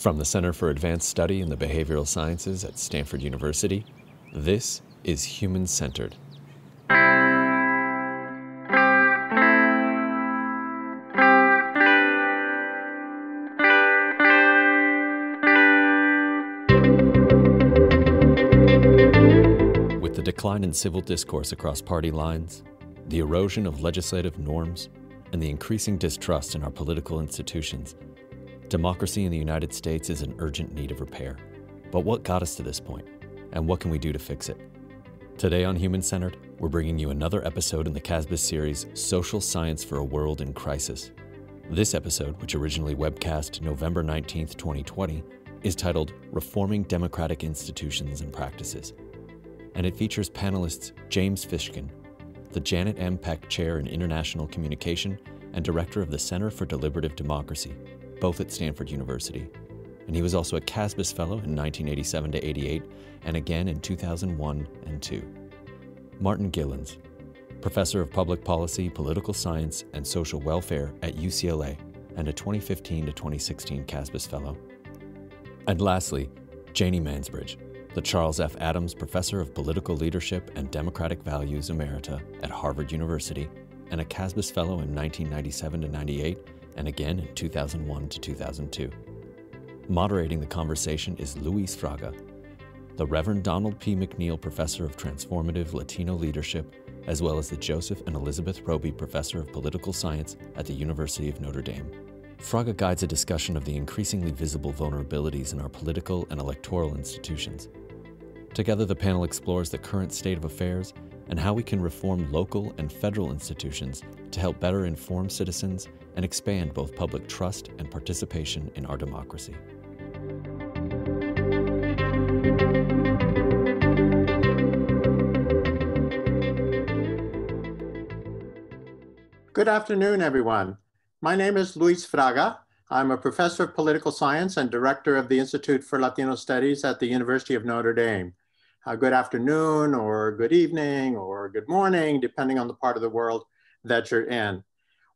From the Center for Advanced Study in the Behavioral Sciences at Stanford University, this is Human Centered. With the decline in civil discourse across party lines, the erosion of legislative norms, and the increasing distrust in our political institutions, democracy in the United States is in urgent need of repair. But what got us to this point, and what can we do to fix it? Today on Human Centered, we're bringing you another episode in the CASBS series Social Science for a World in Crisis. This episode, which originally webcast November 19, 2020, is titled Reforming Democratic Institutions and Practices. And it features panelists James Fishkin, the Janet M. Peck Chair in International Communication and Director of the Center for Deliberative Democracy, both at Stanford University. And he was also a CASBS Fellow in 1987 to 88 and again in 2001 and 2. Martin Gilens, Professor of Public Policy, Political Science, and Social Welfare at UCLA and a 2015 to 2016 CASBS Fellow. And lastly, Janie Mansbridge, the Charles F. Adams Professor of Political Leadership and Democratic Values Emerita at Harvard University and a CASBS Fellow in 1997 to 98 and again in 2001 to 2002. Moderating the conversation is Luis Fraga, the Reverend Donald P. McNeill Professor of Transformative Latino Leadership, as well as the Joseph and Elizabeth Robbie Professor of Political Science at the University of Notre Dame. Fraga guides a discussion of the increasingly visible vulnerabilities in our political and electoral institutions. Together, the panel explores the current state of affairs and how we can reform local and federal institutions to help better inform citizens and expand both public trust and participation in our democracy. Good afternoon, everyone. My name is Luis Fraga. I'm a professor of political science and director of the Institute for Latino Studies at the University of Notre Dame. Uh, good afternoon, or good evening, or good morning, depending on the part of the world that you're in.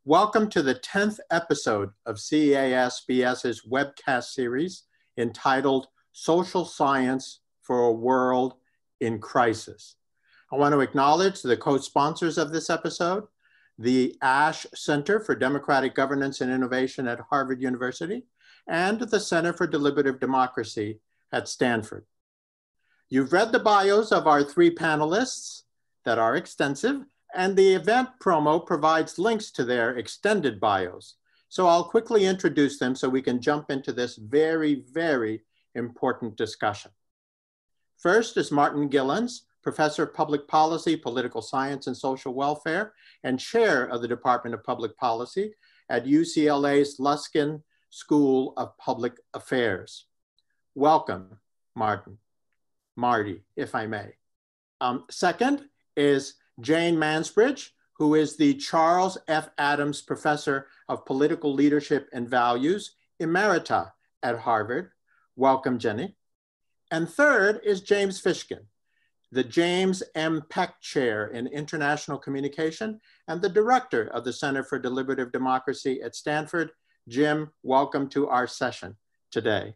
Welcome to the 10th episode of CASBS's webcast series entitled Social Science for a World in Crisis. I want to acknowledge the co-sponsors of this episode, the Ash Center for Democratic Governance and Innovation at Harvard University, and the Center for Deliberative Democracy at Stanford. You've read the bios of our three panelists that are extensive, and the event promo provides links to their extended bios. So I'll quickly introduce them so we can jump into this very, very important discussion. First is Martin Gilens, Professor of Public Policy, Political Science, and Social Welfare, and Chair of the Department of Public Policy at UCLA's Luskin School of Public Affairs. Welcome, Martin. Marty, if I may. Um, second is Jane Mansbridge, who is the Charles F. Adams Professor of Political Leadership and Values, Emerita at Harvard. Welcome, Jenny. And third is James Fishkin, the James M. Peck Chair in International Communication and the Director of the Center for Deliberative Democracy at Stanford. Jim, welcome to our session today.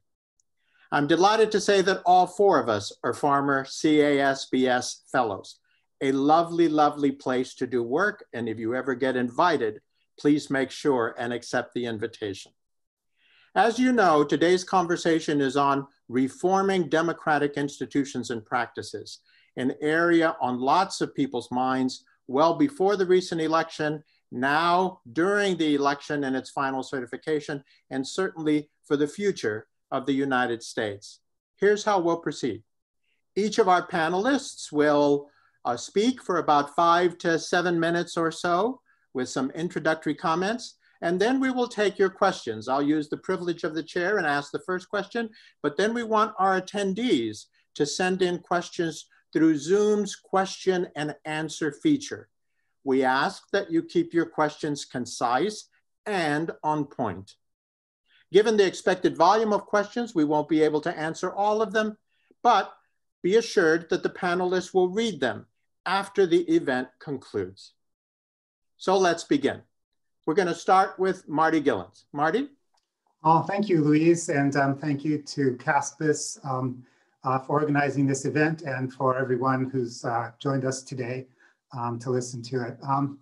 I'm delighted to say that all four of us are former CASBS fellows. A lovely, lovely place to do work. And if you ever get invited, please make sure and accept the invitation. As you know, today's conversation is on reforming democratic institutions and practices an area on lots of people's minds well before the recent election, now during the election and its final certification, and certainly for the future of the United States. Here's how we'll proceed. Each of our panelists will uh, speak for about five to seven minutes or so with some introductory comments. And then we will take your questions. I'll use the privilege of the chair and ask the first question, but then we want our attendees to send in questions through Zoom's question and answer feature. We ask that you keep your questions concise and on point. Given the expected volume of questions, we won't be able to answer all of them, but be assured that the panelists will read them after the event concludes. So let's begin. We're gonna start with Marty Gilens. Marty? Oh, thank you, Luis, and um, thank you to CASBS um, uh, for organizing this event and for everyone who's uh, joined us today um, to listen to it. Um,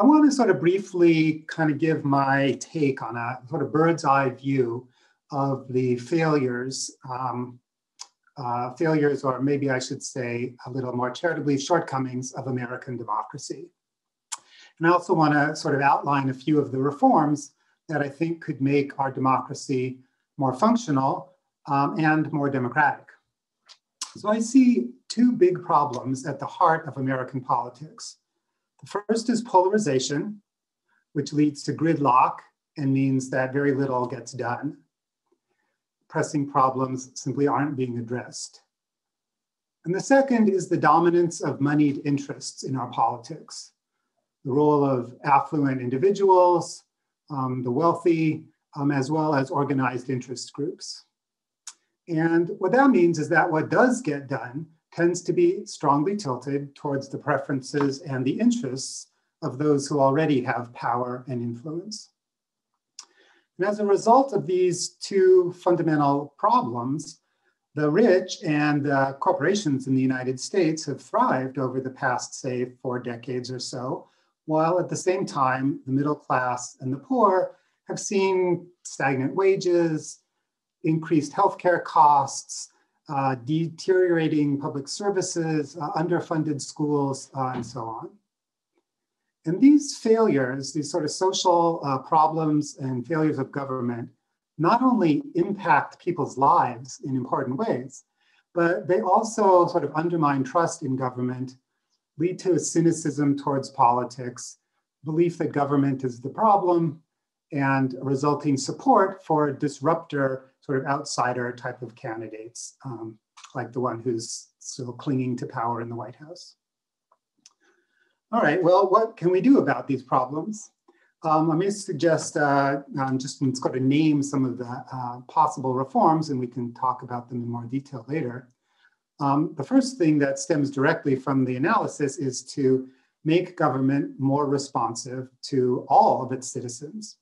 I want to sort of briefly kind of give my take on a sort of bird's eye view of the failures, um, uh, failures, or maybe I should say a little more charitably, shortcomings of American democracy. And I also want to sort of outline a few of the reforms that I think could make our democracy more functional um, and more democratic. So I see two big problems at the heart of American politics. The first is polarization, which leads to gridlock and means that very little gets done. Pressing problems simply aren't being addressed. And the second is the dominance of moneyed interests in our politics. The role of affluent individuals, um, the wealthy, um, as well as organized interest groups. And what that means is that what does get done tends to be strongly tilted towards the preferences and the interests of those who already have power and influence. And as a result of these two fundamental problems, the rich and the corporations in the United States have thrived over the past, say, four decades or so, while at the same time, the middle class and the poor have seen stagnant wages, increased healthcare costs, uh, deteriorating public services, uh, underfunded schools, uh, and so on. And these failures, these sort of social uh, problems and failures of government, not only impact people's lives in important ways, but they also sort of undermine trust in government lead to a cynicism towards politics, belief that government is the problem, and resulting support for disruptor, sort of outsider type of candidates, um, like the one who's still clinging to power in the White House. All right, well, what can we do about these problems? Um, let me suggest uh, um, just sort of name some of the uh, possible reforms, and we can talk about them in more detail later. Um, the first thing that stems directly from the analysis is to make government more responsive to all of its citizens.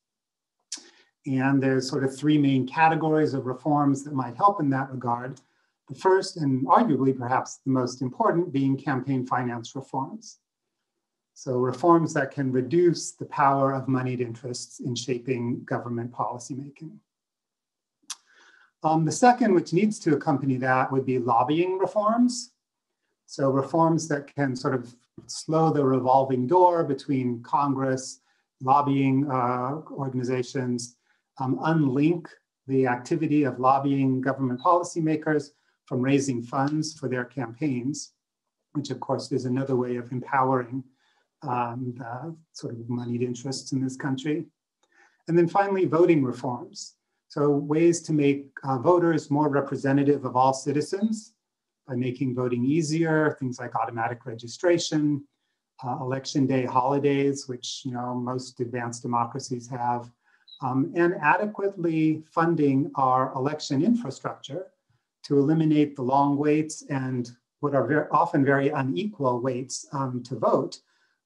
And there's sort of three main categories of reforms that might help in that regard. The first, and arguably perhaps the most important, being campaign finance reforms. So, reforms that can reduce the power of moneyed interests in shaping government policymaking. Um, the second, which needs to accompany that, would be lobbying reforms. So, reforms that can sort of slow the revolving door between Congress, lobbying uh, organizations, um, unlink the activity of lobbying government policymakers from raising funds for their campaigns, which, of course, is another way of empowering um, the sort of moneyed interests in this country. And then finally, voting reforms. So ways to make uh, voters more representative of all citizens by making voting easier, things like automatic registration, uh, election day holidays, which you know most advanced democracies have, um, and adequately funding our election infrastructure to eliminate the long waits and what are very, often very unequal waits um, to vote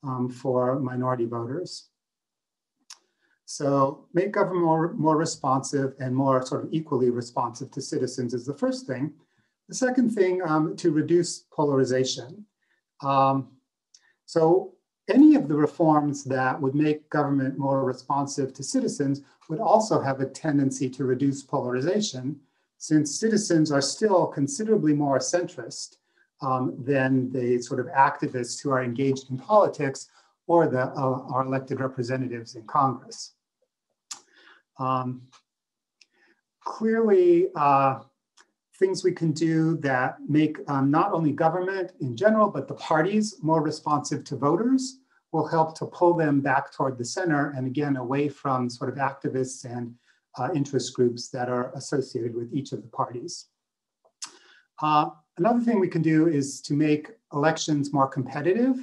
um, for minority voters. So make government more, more responsive and more sort of equally responsive to citizens is the first thing. The second thing, um, to reduce polarization. Um, so any of the reforms that would make government more responsive to citizens would also have a tendency to reduce polarization, since citizens are still considerably more centrist um, than the sort of activists who are engaged in politics or the, uh, our elected representatives in Congress. Um, clearly, uh, things we can do that make um, not only government in general, but the parties more responsive to voters will help to pull them back toward the center and again away from sort of activists and uh, interest groups that are associated with each of the parties. Uh, another thing we can do is to make elections more competitive,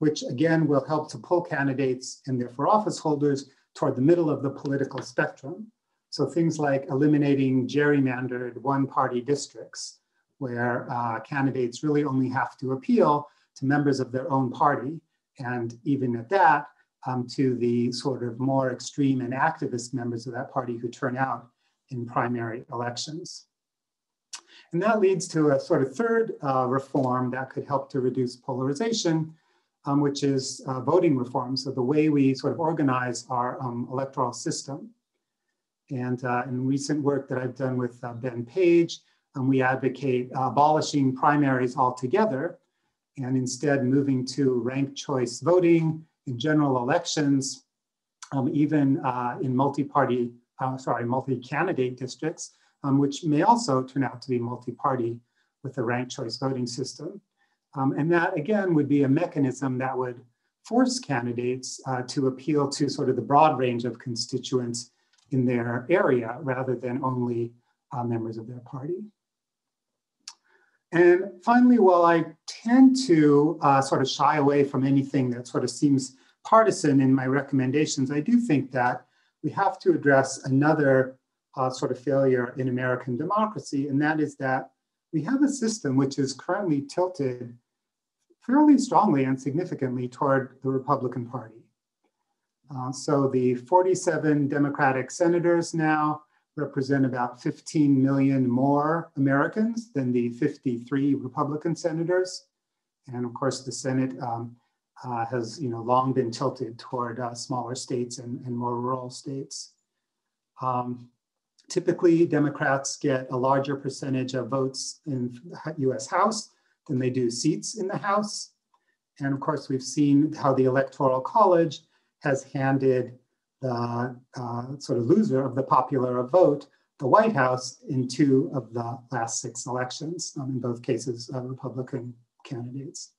which again will help to pull candidates and therefore office holders toward the middle of the political spectrum. So things like eliminating gerrymandered one party districts, where uh, candidates really only have to appeal to members of their own party. And even at that, um, to the sort of more extreme and activist members of that party who turn out in primary elections. And that leads to a sort of third uh, reform that could help to reduce polarization, um, which is uh, voting reform. So the way we sort of organize our um, electoral system. And uh, in recent work that I've done with uh, Ben Page, um, we advocate abolishing primaries altogether and instead moving to ranked choice voting in general elections, um, even uh, in multi-party, uh, sorry, multi-candidate districts, um, which may also turn out to be multi-party with a ranked choice voting system. Um, and that again would be a mechanism that would force candidates uh, to appeal to sort of the broad range of constituents in their area rather than only uh, members of their party. And finally, while I tend to uh, sort of shy away from anything that sort of seems partisan in my recommendations, I do think that we have to address another uh, sort of failure in American democracy, and that is that we have a system which is currently tilted fairly strongly and significantly toward the Republican Party. Uh, so the 47 Democratic senators now represent about 15 million more Americans than the 53 Republican senators. And of course, the Senate um, uh, has you know, long been tilted toward uh, smaller states and, and, more rural states. Um, typically, Democrats get a larger percentage of votes in the US House than they do seats in the House. And of course, we've seen how the Electoral College has handed the uh, sort of loser of the popular vote, the White House, in two of the last six elections, um, in both cases, uh, Republican candidates.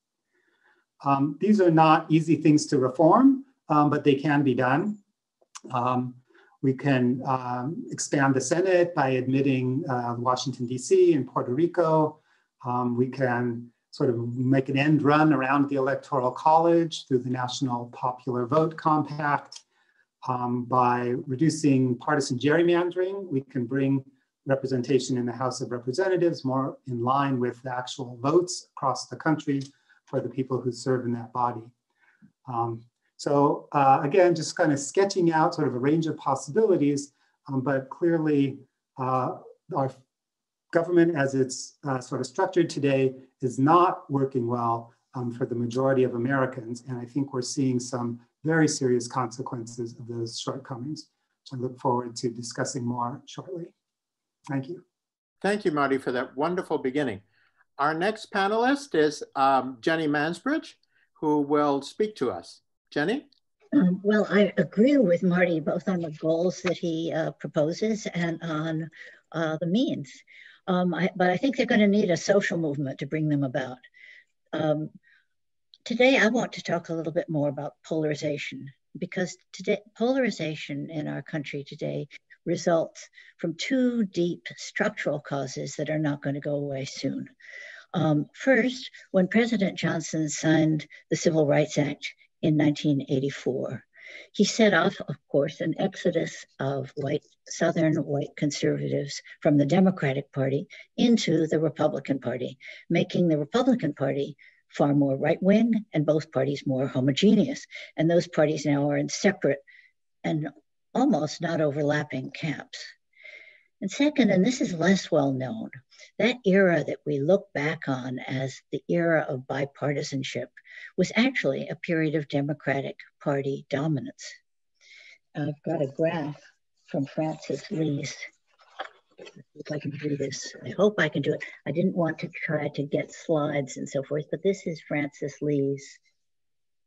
Um, these are not easy things to reform, um, but they can be done. Um, we can um, expand the Senate by admitting uh, Washington, D.C. and Puerto Rico. Um, we can sort of make an end run around the Electoral College through the National Popular Vote Compact. Um, by reducing partisan gerrymandering, we can bring representation in the House of Representatives more in line with the actual votes across the country for the people who serve in that body. Um, so uh, again, just kind of sketching out sort of a range of possibilities, um, but clearly uh, our government as it's uh, sort of structured today is not working well um, for the majority of Americans. And I think we're seeing some very serious consequences of those shortcomings. So I look forward to discussing more shortly. Thank you. Thank you, Marty, for that wonderful beginning. Our next panelist is um, Jenny Mansbridge, who will speak to us. Jenny? Um, well, I agree with Marty both on the goals that he uh, proposes and on uh, the means. Um, I, but I think they're going to need a social movement to bring them about. Um, Today, I want to talk a little bit more about polarization because today, polarization in our country today results from two deep structural causes that are not going to go away soon. Um, first, when President Johnson signed the Civil Rights Act in 1984, he set off, of course, an exodus of white Southern white conservatives from the Democratic Party into the Republican Party, making the Republican Party far more right wing and both parties more homogeneous. And those parties now are in separate and almost not overlapping camps. And second, and this is less well known, that era that we look back on as the era of bipartisanship was actually a period of Democratic Party dominance. I've got a graph from Frances Lees if I can do this. I hope I can do it. I didn't want to try to get slides and so forth, but this is Frances Lee's,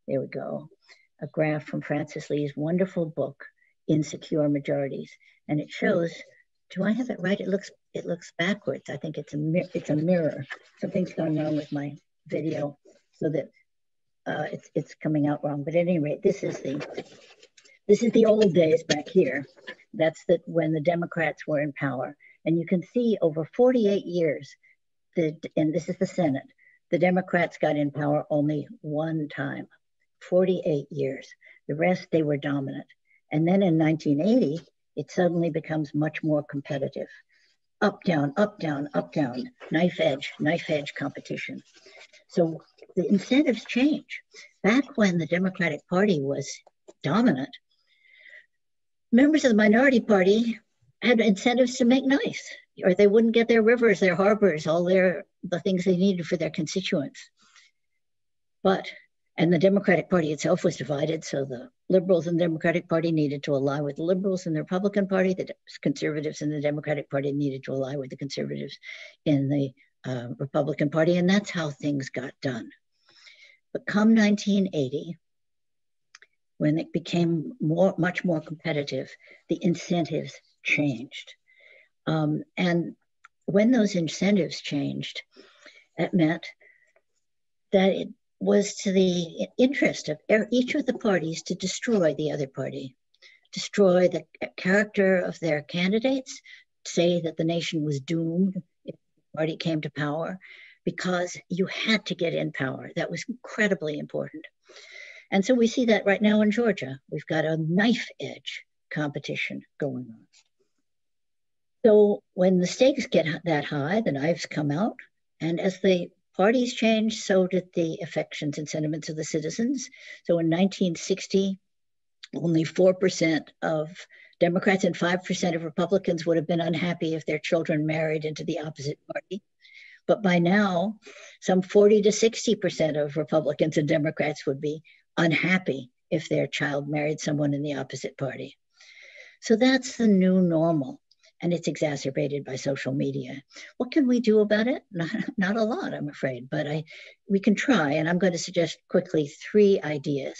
there we go, a graph from Frances Lee's wonderful book, Insecure Majorities. And it shows, do I have it right? It looks it looks backwards. I think it's a, it's a mirror. Something's going wrong with my video so that uh, it's, it's coming out wrong. But at any rate, this is the this is the old days back here. That's the, when the Democrats were in power. And you can see over 48 years, the, and this is the Senate, the Democrats got in power only one time, 48 years. The rest, they were dominant. And then in 1980, it suddenly becomes much more competitive. Up, down, up, down, up, down, knife edge, knife edge competition. So the incentives change. Back when the Democratic Party was dominant, members of the minority party had incentives to make nice, or they wouldn't get their rivers, their harbors, all their the things they needed for their constituents. But and the Democratic Party itself was divided, so the liberals in the Democratic Party needed to ally with the liberals in the Republican Party. The conservatives in the Democratic Party needed to ally with the conservatives in the uh, Republican Party, and that's how things got done. But come 1980, when it became more, much more competitive, the incentives changed. Um, and when those incentives changed, that meant that it was to the interest of each of the parties to destroy the other party, destroy the character of their candidates, say that the nation was doomed if the party came to power, because you had to get in power. That was incredibly important. And so we see that right now in Georgia. We've got a knife edge competition going on. So when the stakes get that high, the knives come out. And as the parties changed, so did the affections and sentiments of the citizens. So in 1960, only 4% of Democrats and 5% of Republicans would have been unhappy if their children married into the opposite party. But by now, some 40 to 60% of Republicans and Democrats would be unhappy if their child married someone in the opposite party. So that's the new normal and it's exacerbated by social media. What can we do about it? Not, not a lot, I'm afraid, but I, we can try, and I'm going to suggest quickly three ideas.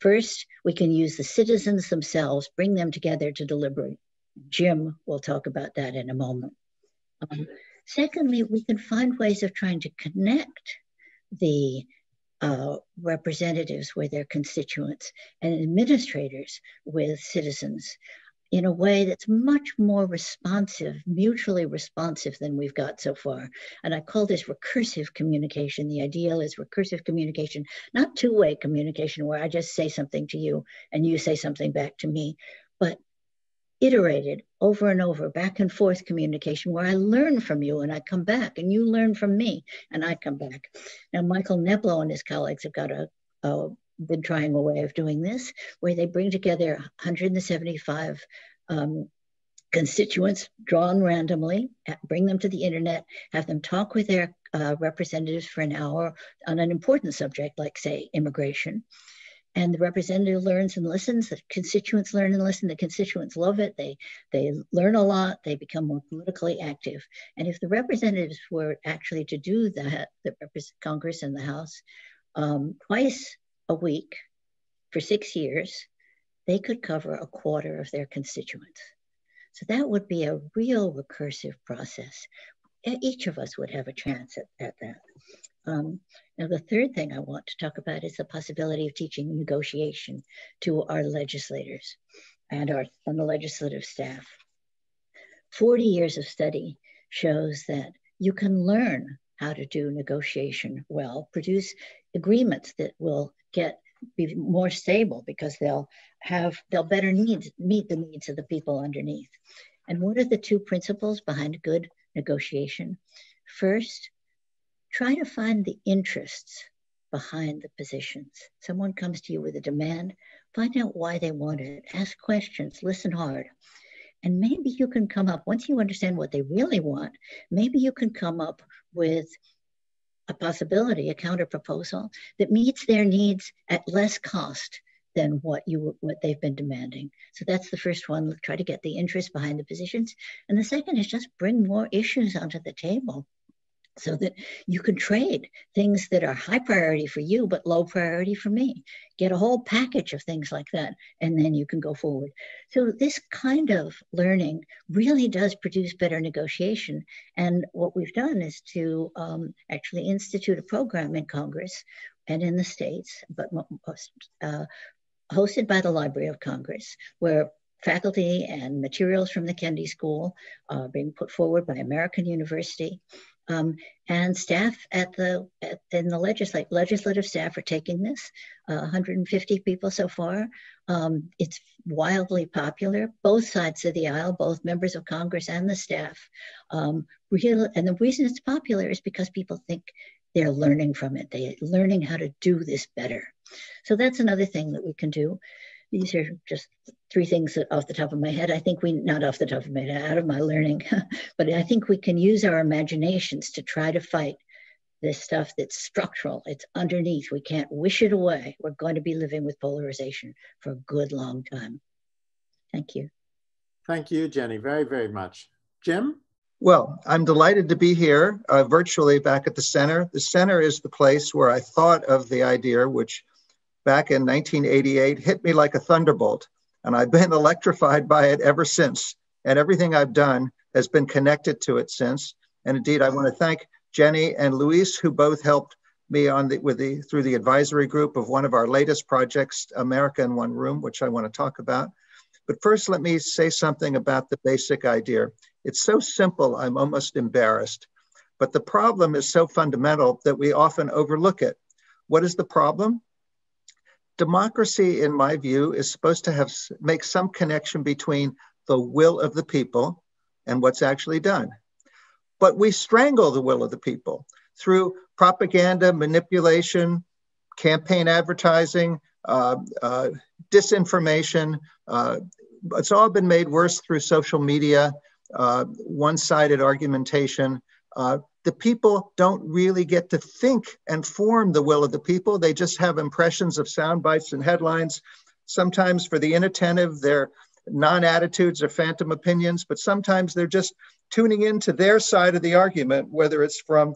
First, we can use the citizens themselves, bring them together to deliberate. Jim will talk about that in a moment. Um, secondly, we can find ways of trying to connect the uh, representatives with their constituents and administrators with citizens in a way that's much more responsive, mutually responsive than we've got so far. And I call this recursive communication. The ideal is recursive communication, not two way communication where I just say something to you and you say something back to me, but iterated over and over, back and forth communication where I learn from you and I come back and you learn from me and I come back. Now, Michael Neblo and his colleagues have got a, a been trying a way of doing this, where they bring together 175 um, constituents drawn randomly, bring them to the internet, have them talk with their uh, representatives for an hour on an important subject, like, say, immigration. And the representative learns and listens. The constituents learn and listen. The constituents love it. They they learn a lot. They become more politically active. And if the representatives were actually to do that, the Congress and the House, um, twice a week for six years, they could cover a quarter of their constituents. So that would be a real recursive process. Each of us would have a chance at, at that. Um, now, the third thing I want to talk about is the possibility of teaching negotiation to our legislators and our and the legislative staff. 40 years of study shows that you can learn how to do negotiation well, produce agreements that will get be more stable because they'll have they'll better needs meet the needs of the people underneath. And what are the two principles behind good negotiation? First, try to find the interests behind the positions. Someone comes to you with a demand, find out why they want it, ask questions, listen hard. And maybe you can come up, once you understand what they really want, maybe you can come up with a possibility, a counter proposal that meets their needs at less cost than what you what they've been demanding. So that's the first one. Try to get the interest behind the positions, and the second is just bring more issues onto the table so that you can trade things that are high priority for you but low priority for me. Get a whole package of things like that and then you can go forward. So this kind of learning really does produce better negotiation. And what we've done is to um, actually institute a program in congress and in the states but uh, hosted by the library of congress where faculty and materials from the Kennedy School are being put forward by American University um, and staff at the at, in the legislative legislative staff are taking this. Uh, 150 people so far. Um, it's wildly popular. Both sides of the aisle, both members of Congress and the staff, um, real. And the reason it's popular is because people think they're learning from it. They're learning how to do this better. So that's another thing that we can do. These are just three things off the top of my head. I think we, not off the top of my head, out of my learning, but I think we can use our imaginations to try to fight this stuff that's structural. It's underneath. We can't wish it away. We're going to be living with polarization for a good long time. Thank you. Thank you, Jenny, very, very much. Jim? Well, I'm delighted to be here uh, virtually back at the center. The center is the place where I thought of the idea, which back in 1988 hit me like a thunderbolt. And I've been electrified by it ever since. And everything I've done has been connected to it since. And indeed, I want to thank Jenny and Luis, who both helped me on the, with the through the advisory group of one of our latest projects, America in One Room, which I want to talk about. But first, let me say something about the basic idea. It's so simple, I'm almost embarrassed. But the problem is so fundamental that we often overlook it. What is the problem? Democracy, in my view, is supposed to have make some connection between the will of the people and what's actually done. But we strangle the will of the people through propaganda, manipulation, campaign advertising, uh, uh, disinformation. Uh, it's all been made worse through social media, uh, one sided argumentation. The people don't really get to think and form the will of the people. They just have impressions of sound bites and headlines. Sometimes for the inattentive, they're non attitudes or phantom opinions, but sometimes they're just tuning into their side of the argument, whether it's from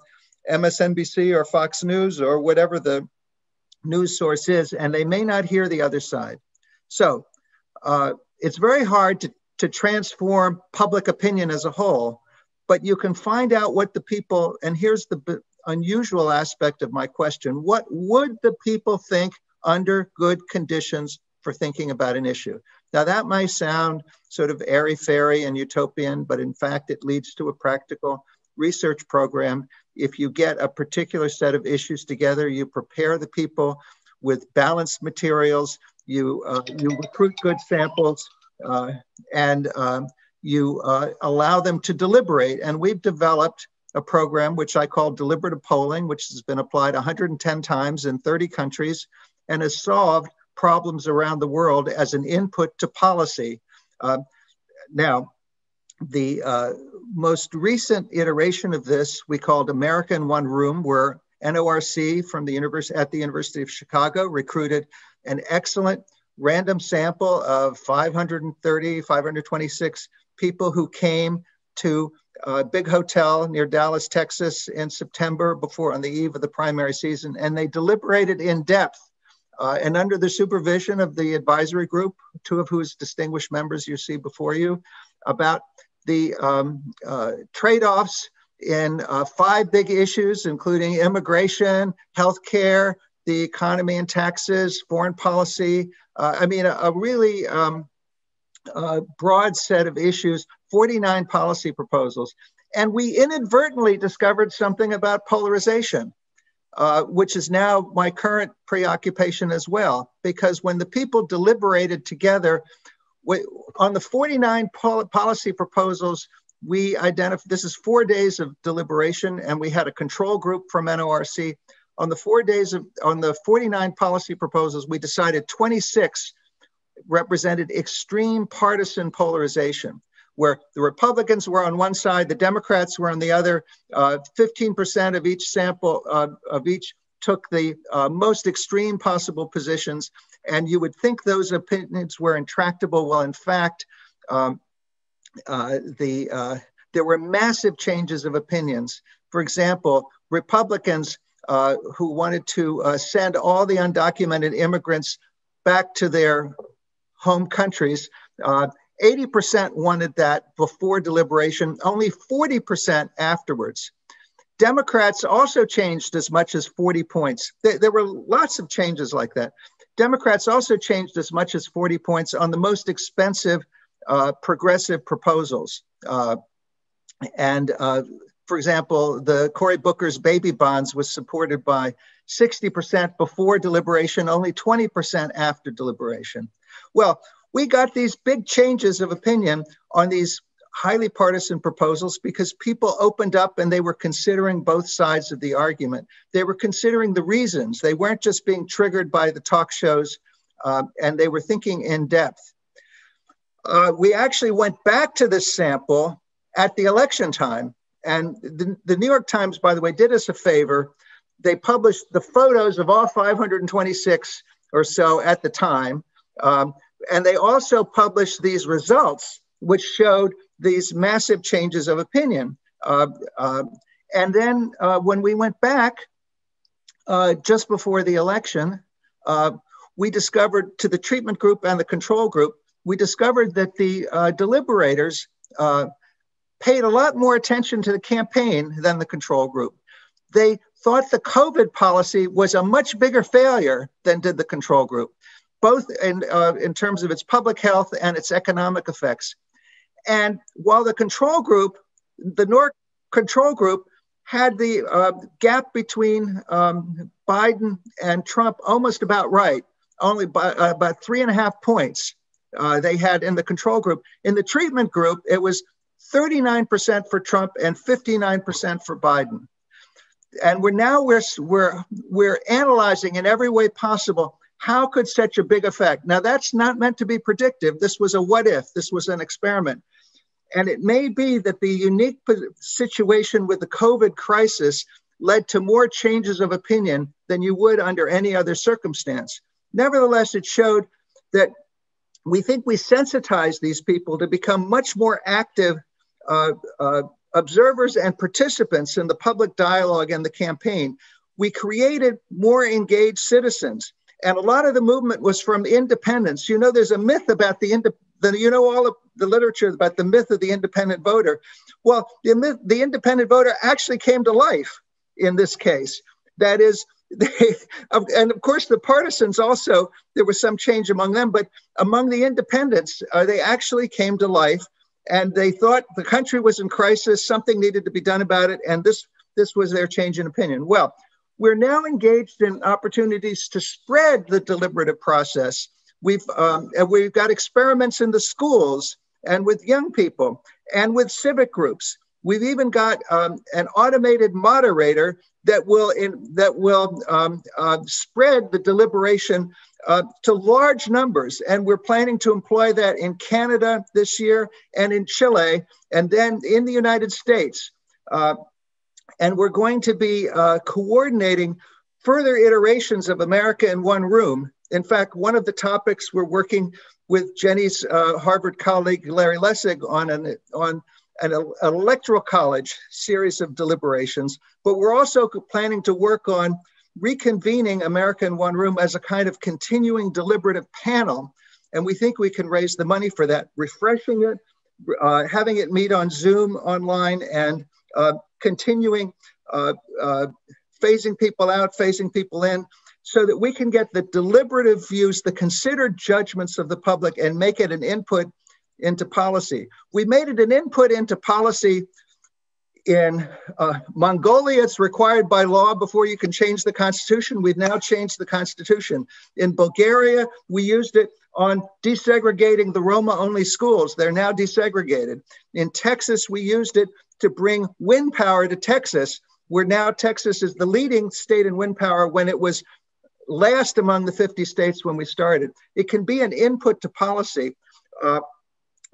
MSNBC or Fox News or whatever the news source is, and they may not hear the other side. So uh, it's very hard to, to transform public opinion as a whole but you can find out what the people, and here's the unusual aspect of my question what would the people think under good conditions for thinking about an issue? Now, that might sound sort of airy fairy and utopian, but in fact, it leads to a practical research program. If you get a particular set of issues together, you prepare the people with balanced materials, you, uh, you recruit good samples, uh, and um, you uh, allow them to deliberate. And we've developed a program which I call deliberative polling, which has been applied 110 times in 30 countries and has solved problems around the world as an input to policy. Uh, now, the uh, most recent iteration of this we called America in One Room, where NORC from the university at the University of Chicago recruited an excellent random sample of 530, 526 people who came to a big hotel near Dallas, Texas in September before on the eve of the primary season, and they deliberated in depth uh, and under the supervision of the advisory group, two of whose distinguished members you see before you, about the um, uh, trade offs in uh, five big issues, including immigration, healthcare, the economy and taxes, foreign policy. Uh, I mean, a, a really um, uh, broad set of issues, 49 policy proposals. And we inadvertently discovered something about polarization, uh, which is now my current preoccupation as well. Because when the people deliberated together, we, on the 49 pol- policy proposals, we identified this is four days of deliberation, and we had a control group from NORC. On the four days of on the 49 policy proposals, we decided 26 represented extreme partisan polarization, where the Republicans were on one side, the Democrats were on the other. Uh, 15% of each sample uh, of each took the uh, most extreme possible positions, and you would think those opinions were intractable. Well, in fact, um, uh, the uh, there were massive changes of opinions. For example, Republicans uh, who wanted to send all the undocumented immigrants back to their home countries. Uh, 80% wanted that before deliberation, only 40% afterwards. Democrats also changed as much as 40 points. There, there, were lots of changes like that. Democrats also changed as much as 40 points on the most expensive uh, progressive proposals. Uh, and uh, for example, the Cory Booker's baby bonds was supported by 60% before deliberation, only 20% after deliberation. Well, we got these big changes of opinion on these highly partisan proposals because people opened up and they were considering both sides of the argument. They were considering the reasons. They weren't just being triggered by the talk shows uh, and they were thinking in depth. Uh, we actually went back to this sample at the election time. And the, the New York Times, by the way, did us a favor. They published the photos of all 526 or so at the time. Um, and they also published these results, which showed these massive changes of opinion. Uh, uh, and then uh, when we went back uh, just before the election, uh, we discovered to the treatment group and the control group, we discovered that the uh, deliberators paid a lot more attention to the campaign than the control group. They thought the COVID policy was a much bigger failure than did the control group, both in, uh, in terms of its public health and its economic effects. And while the control group, the NORC control group, had the uh, gap between um, Biden and Trump almost about right, only by uh, about three and a half points. Uh, they had in the control group. In the treatment group, it was 39% for Trump and 59% for Biden. And we're now we're, we're, we're analyzing in every way possible how could such a big effect? Now, that's not meant to be predictive. This was a what if, this was an experiment. And it may be that the unique situation with the COVID crisis led to more changes of opinion than you would under any other circumstance. Nevertheless, it showed that we think we sensitize these people to become much more active uh, uh, observers and participants in the public dialogue and the campaign. We created more engaged citizens. And a lot of the movement was from independents. You know, there's a myth about the, ind- the you know, all of the literature about the myth of the independent voter. Well, the, myth, the independent voter actually came to life in this case. That is, they, and of course, the partisans also, there was some change among them, but among the independents, uh, they actually came to life and they thought the country was in crisis, something needed to be done about it, and this, this was their change in opinion. Well, we're now engaged in opportunities to spread the deliberative process. We've, um, we've got experiments in the schools and with young people and with civic groups. We've even got um, an automated moderator that will in, that will um, uh, spread the deliberation uh, to large numbers. And we're planning to employ that in Canada this year and in Chile, and then in the United States. Uh, and we're going to be uh, coordinating further iterations of America in one room. In fact, one of the topics we're working with Jenny's uh, Harvard colleague Larry Lessig on an, on an, electoral college series of deliberations, but we're also planning to work on reconvening America in One Room as a kind of continuing deliberative panel. And we think we can raise the money for that, refreshing it, uh, having it meet on Zoom online, and uh, continuing uh, uh phasing people out, phasing people in, so that we can get the deliberative views, the considered judgments of the public, and make it an input into policy. We made it an input into policy in uh, Mongolia, it's required by law before you can change the constitution. We've now changed the constitution. In Bulgaria, we used it on desegregating the Roma only schools. They're now desegregated. In Texas, we used it to bring wind power to Texas, where now Texas is the leading state in wind power when it was last among the 50 states when we started. It can be an input to policy. Uh,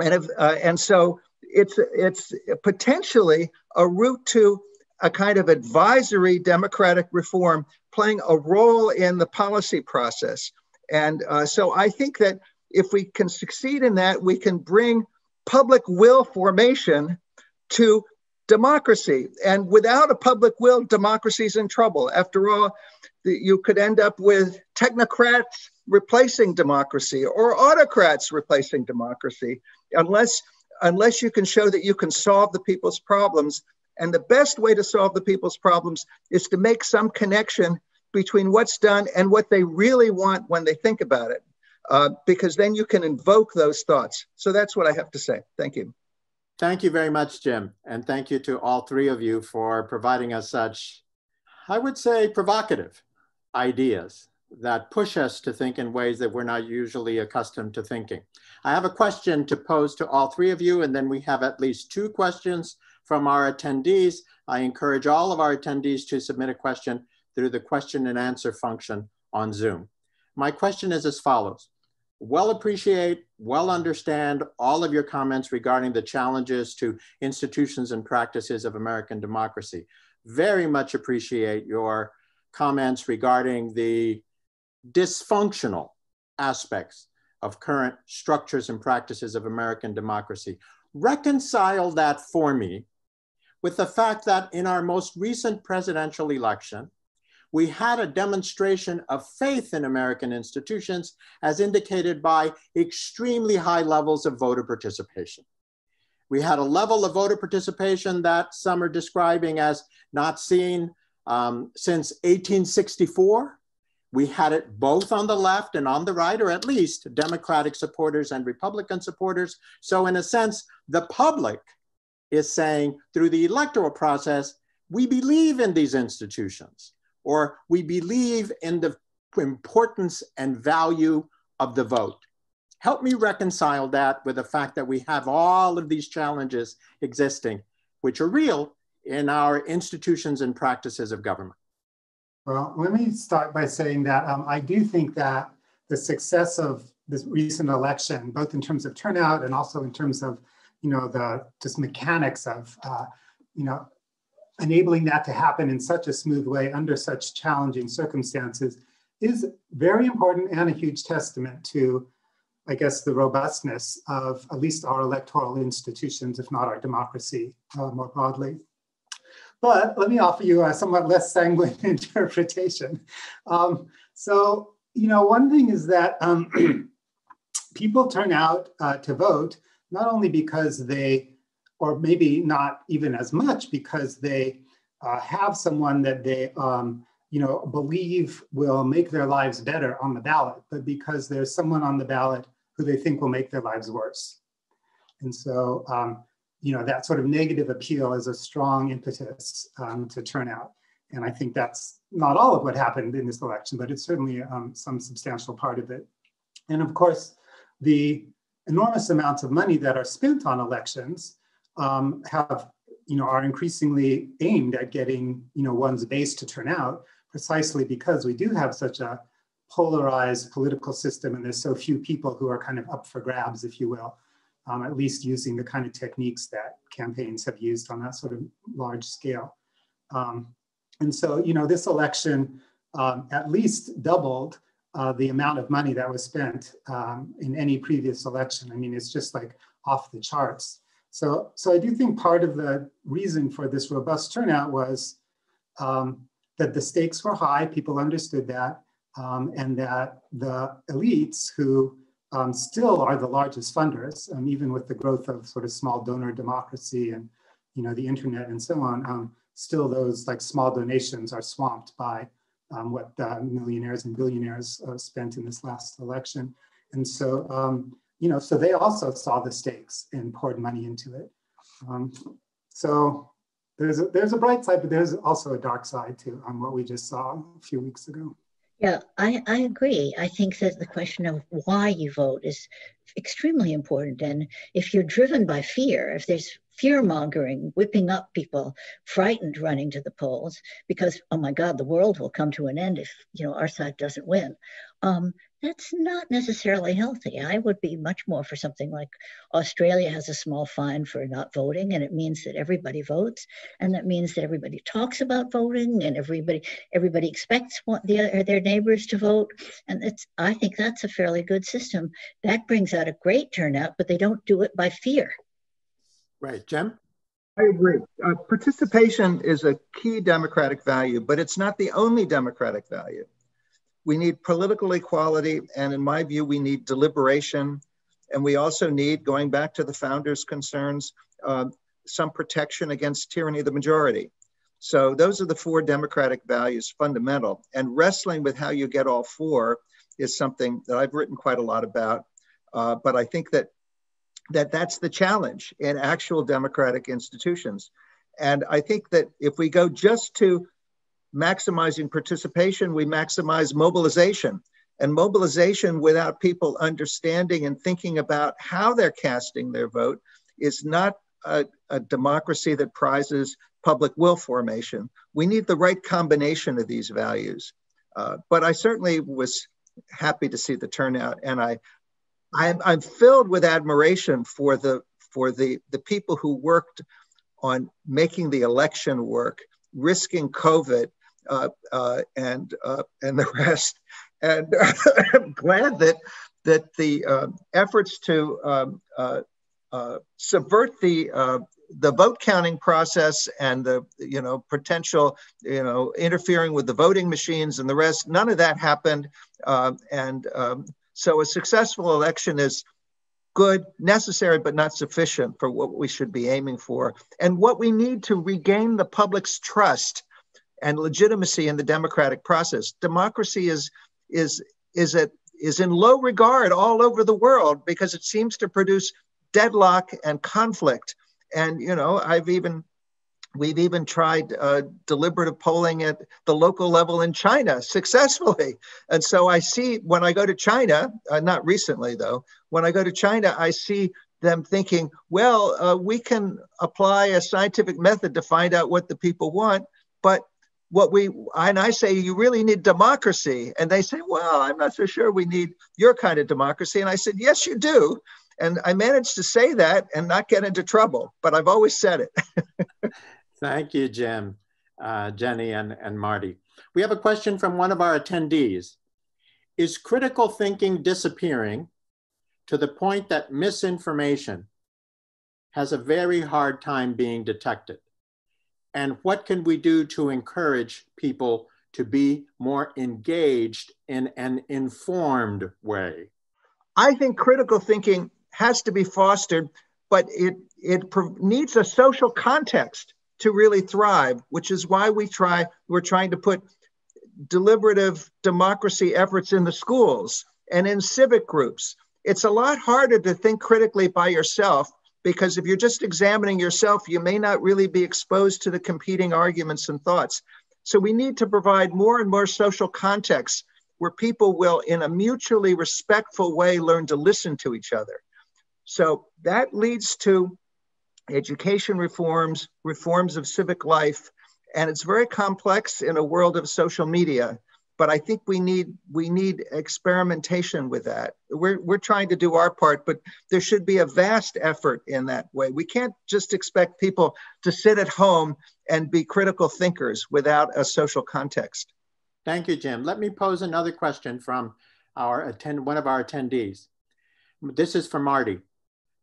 and, if, uh, and so it's it's potentially a route to a kind of advisory democratic reform playing a role in the policy process. And uh, so I think that if we can succeed in that, we can bring public will formation to democracy. And without a public will, democracy is in trouble. After all, you could end up with technocrats replacing democracy or autocrats replacing democracy unless unless you can show that you can solve the people's problems. And the best way to solve the people's problems is to make some connection between what's done and what they really want when they think about it, uh, because then you can invoke those thoughts. So that's what I have to say. Thank you. Thank you very much, Jim. And thank you to all three of you for providing us such, I would say, provocative ideas that push us to think in ways that we're not usually accustomed to thinking. I have a question to pose to all three of you, and then we have at least two questions from our attendees. I encourage all of our attendees to submit a question through the question and answer function on Zoom. my question is as follows. Well appreciate, well understand all of your comments regarding the challenges to institutions and practices of American democracy. Very much appreciate your comments regarding the dysfunctional aspects of current structures and practices of American democracy. Reconcile that for me with the fact that in our most recent presidential election, we had a demonstration of faith in American institutions as indicated by extremely high levels of voter participation. We had a level of voter participation that some are describing as not seen um, since 1864. We had it both on the left and on the right, or at least Democratic supporters and Republican supporters. So, in a sense, the public is saying through the electoral process, we believe in these institutions, or we believe in the importance and value of the vote. Help me reconcile that with the fact that we have all of these challenges existing, which are real in our institutions and practices of government. Well, let me start by saying that um, I do think that the success of this recent election, both in terms of turnout and also in terms of you know, the just mechanics of, uh, you know, enabling that to happen in such a smooth way under such challenging circumstances is very important and a huge testament to, I guess, the robustness of at least our electoral institutions, if not our democracy uh, more broadly. But let me offer you a somewhat less sanguine interpretation. Um, so, you know, one thing is that um, people turn out uh, to vote not only because they, or maybe not even as much because they uh, have someone that they, um, you know, believe will make their lives better on the ballot, but because there's someone on the ballot who they think will make their lives worse. And so, um, you know, that sort of negative appeal is a strong impetus um, to turnout. And I think that's not all of what happened in this election, but it's certainly um, some substantial part of it. And of course, the enormous amounts of money that are spent on elections um, have, you know, are increasingly aimed at getting, you know, one's base to turn out precisely because we do have such a polarized political system and there's so few people who are kind of up for grabs, if you will, um, at least using the kind of techniques that campaigns have used on that sort of large scale. Um, and so, you know, this election um, at least doubled uh, the amount of money that was spent um, in any previous election. I mean, it's just like off the charts. So, so I do think part of the reason for this robust turnout was um, that the stakes were high, people understood that, um, and that the elites who um, still are the largest funders, um, even with the growth of sort of small donor democracy and you know the internet and so on, um, still those like small donations are swamped by um, what uh, millionaires and billionaires uh, spent in this last election. And so, um, you know, so they also saw the stakes and poured money into it. Um, so there's a, there's a bright side, but there's also a dark side too on what we just saw a few weeks ago. Yeah, I, I agree. I think that the question of why you vote is extremely important. And if you're driven by fear, if there's fear mongering, whipping up people, frightened running to the polls because, oh my God, the world will come to an end if, you know, our side doesn't win. Um, that's not necessarily healthy. I would be much more for something like Australia has a small fine for not voting, and it means that everybody votes, and that means that everybody talks about voting, and everybody everybody expects what the, other their neighbors to vote, and it's I think that's a fairly good system. That brings out a great turnout, but they don't do it by fear. Right, Jim? I agree. Uh, participation is a key democratic value, but it's not the only democratic value. We need political equality, and in my view, we need deliberation. And we also need, going back to the founders' concerns, uh, some protection against tyranny of the majority. So those are the four democratic values, fundamental. And wrestling with how you get all four is something that I've written quite a lot about. Uh, but I think that that that's the challenge in actual democratic institutions. And I think that if we go just to maximizing participation, we maximize mobilization. And mobilization without people understanding and thinking about how they're casting their vote is not a, a democracy that prizes public will formation. We need the right combination of these values. Uh, but I certainly was happy to see the turnout, and I, I'm, I'm filled with admiration for the for the the people who worked on making the election work, risking COVID, uh, uh, and uh, and the rest. And I'm glad that that the uh, efforts to um, uh, uh, subvert the the vote counting process and the you know potential you know interfering with the voting machines and the rest none of that happened uh, and um, so a successful election is good necessary but not sufficient for what we should be aiming for and what we need to regain the public's trust and legitimacy in the democratic process. Democracy is is is at is in low regard all over the world because it seems to produce deadlock and conflict. And you know i've even we've even tried uh, deliberative polling at the local level in china successfully. And so i see when i go to china uh, not recently though when i go to china i see them thinking well uh, we can apply a scientific method to find out what the people want but what we and i say you really need democracy and they say well i'm not so sure we need your kind of democracy and i said yes you do and I managed to say that and not get into trouble, but I've always said it. Thank you, Jim, uh, Jenny, and, and Marty. We have a question from one of our attendees. Is critical thinking disappearing to the point that misinformation has a very hard time being detected? And what can we do to encourage people to be more engaged in an informed way? I think critical thinking has to be fostered, but it, it needs a social context to really thrive, which is why we try, we're trying to put deliberative democracy efforts in the schools and in civic groups. It's a lot harder to think critically by yourself because if you're just examining yourself, you may not really be exposed to the competing arguments and thoughts. So we need to provide more and more social contexts where people will, in a mutually respectful way, learn to listen to each other. So that leads to education reforms, reforms of civic life, and it's very complex in a world of social media. But I think we need we need experimentation with that. We're we're trying to do our part, but there should be a vast effort in that way. We can't just expect people to sit at home and be critical thinkers without a social context. Thank you, Jim. Let me pose another question from our attend one of our attendees. This is for Marty.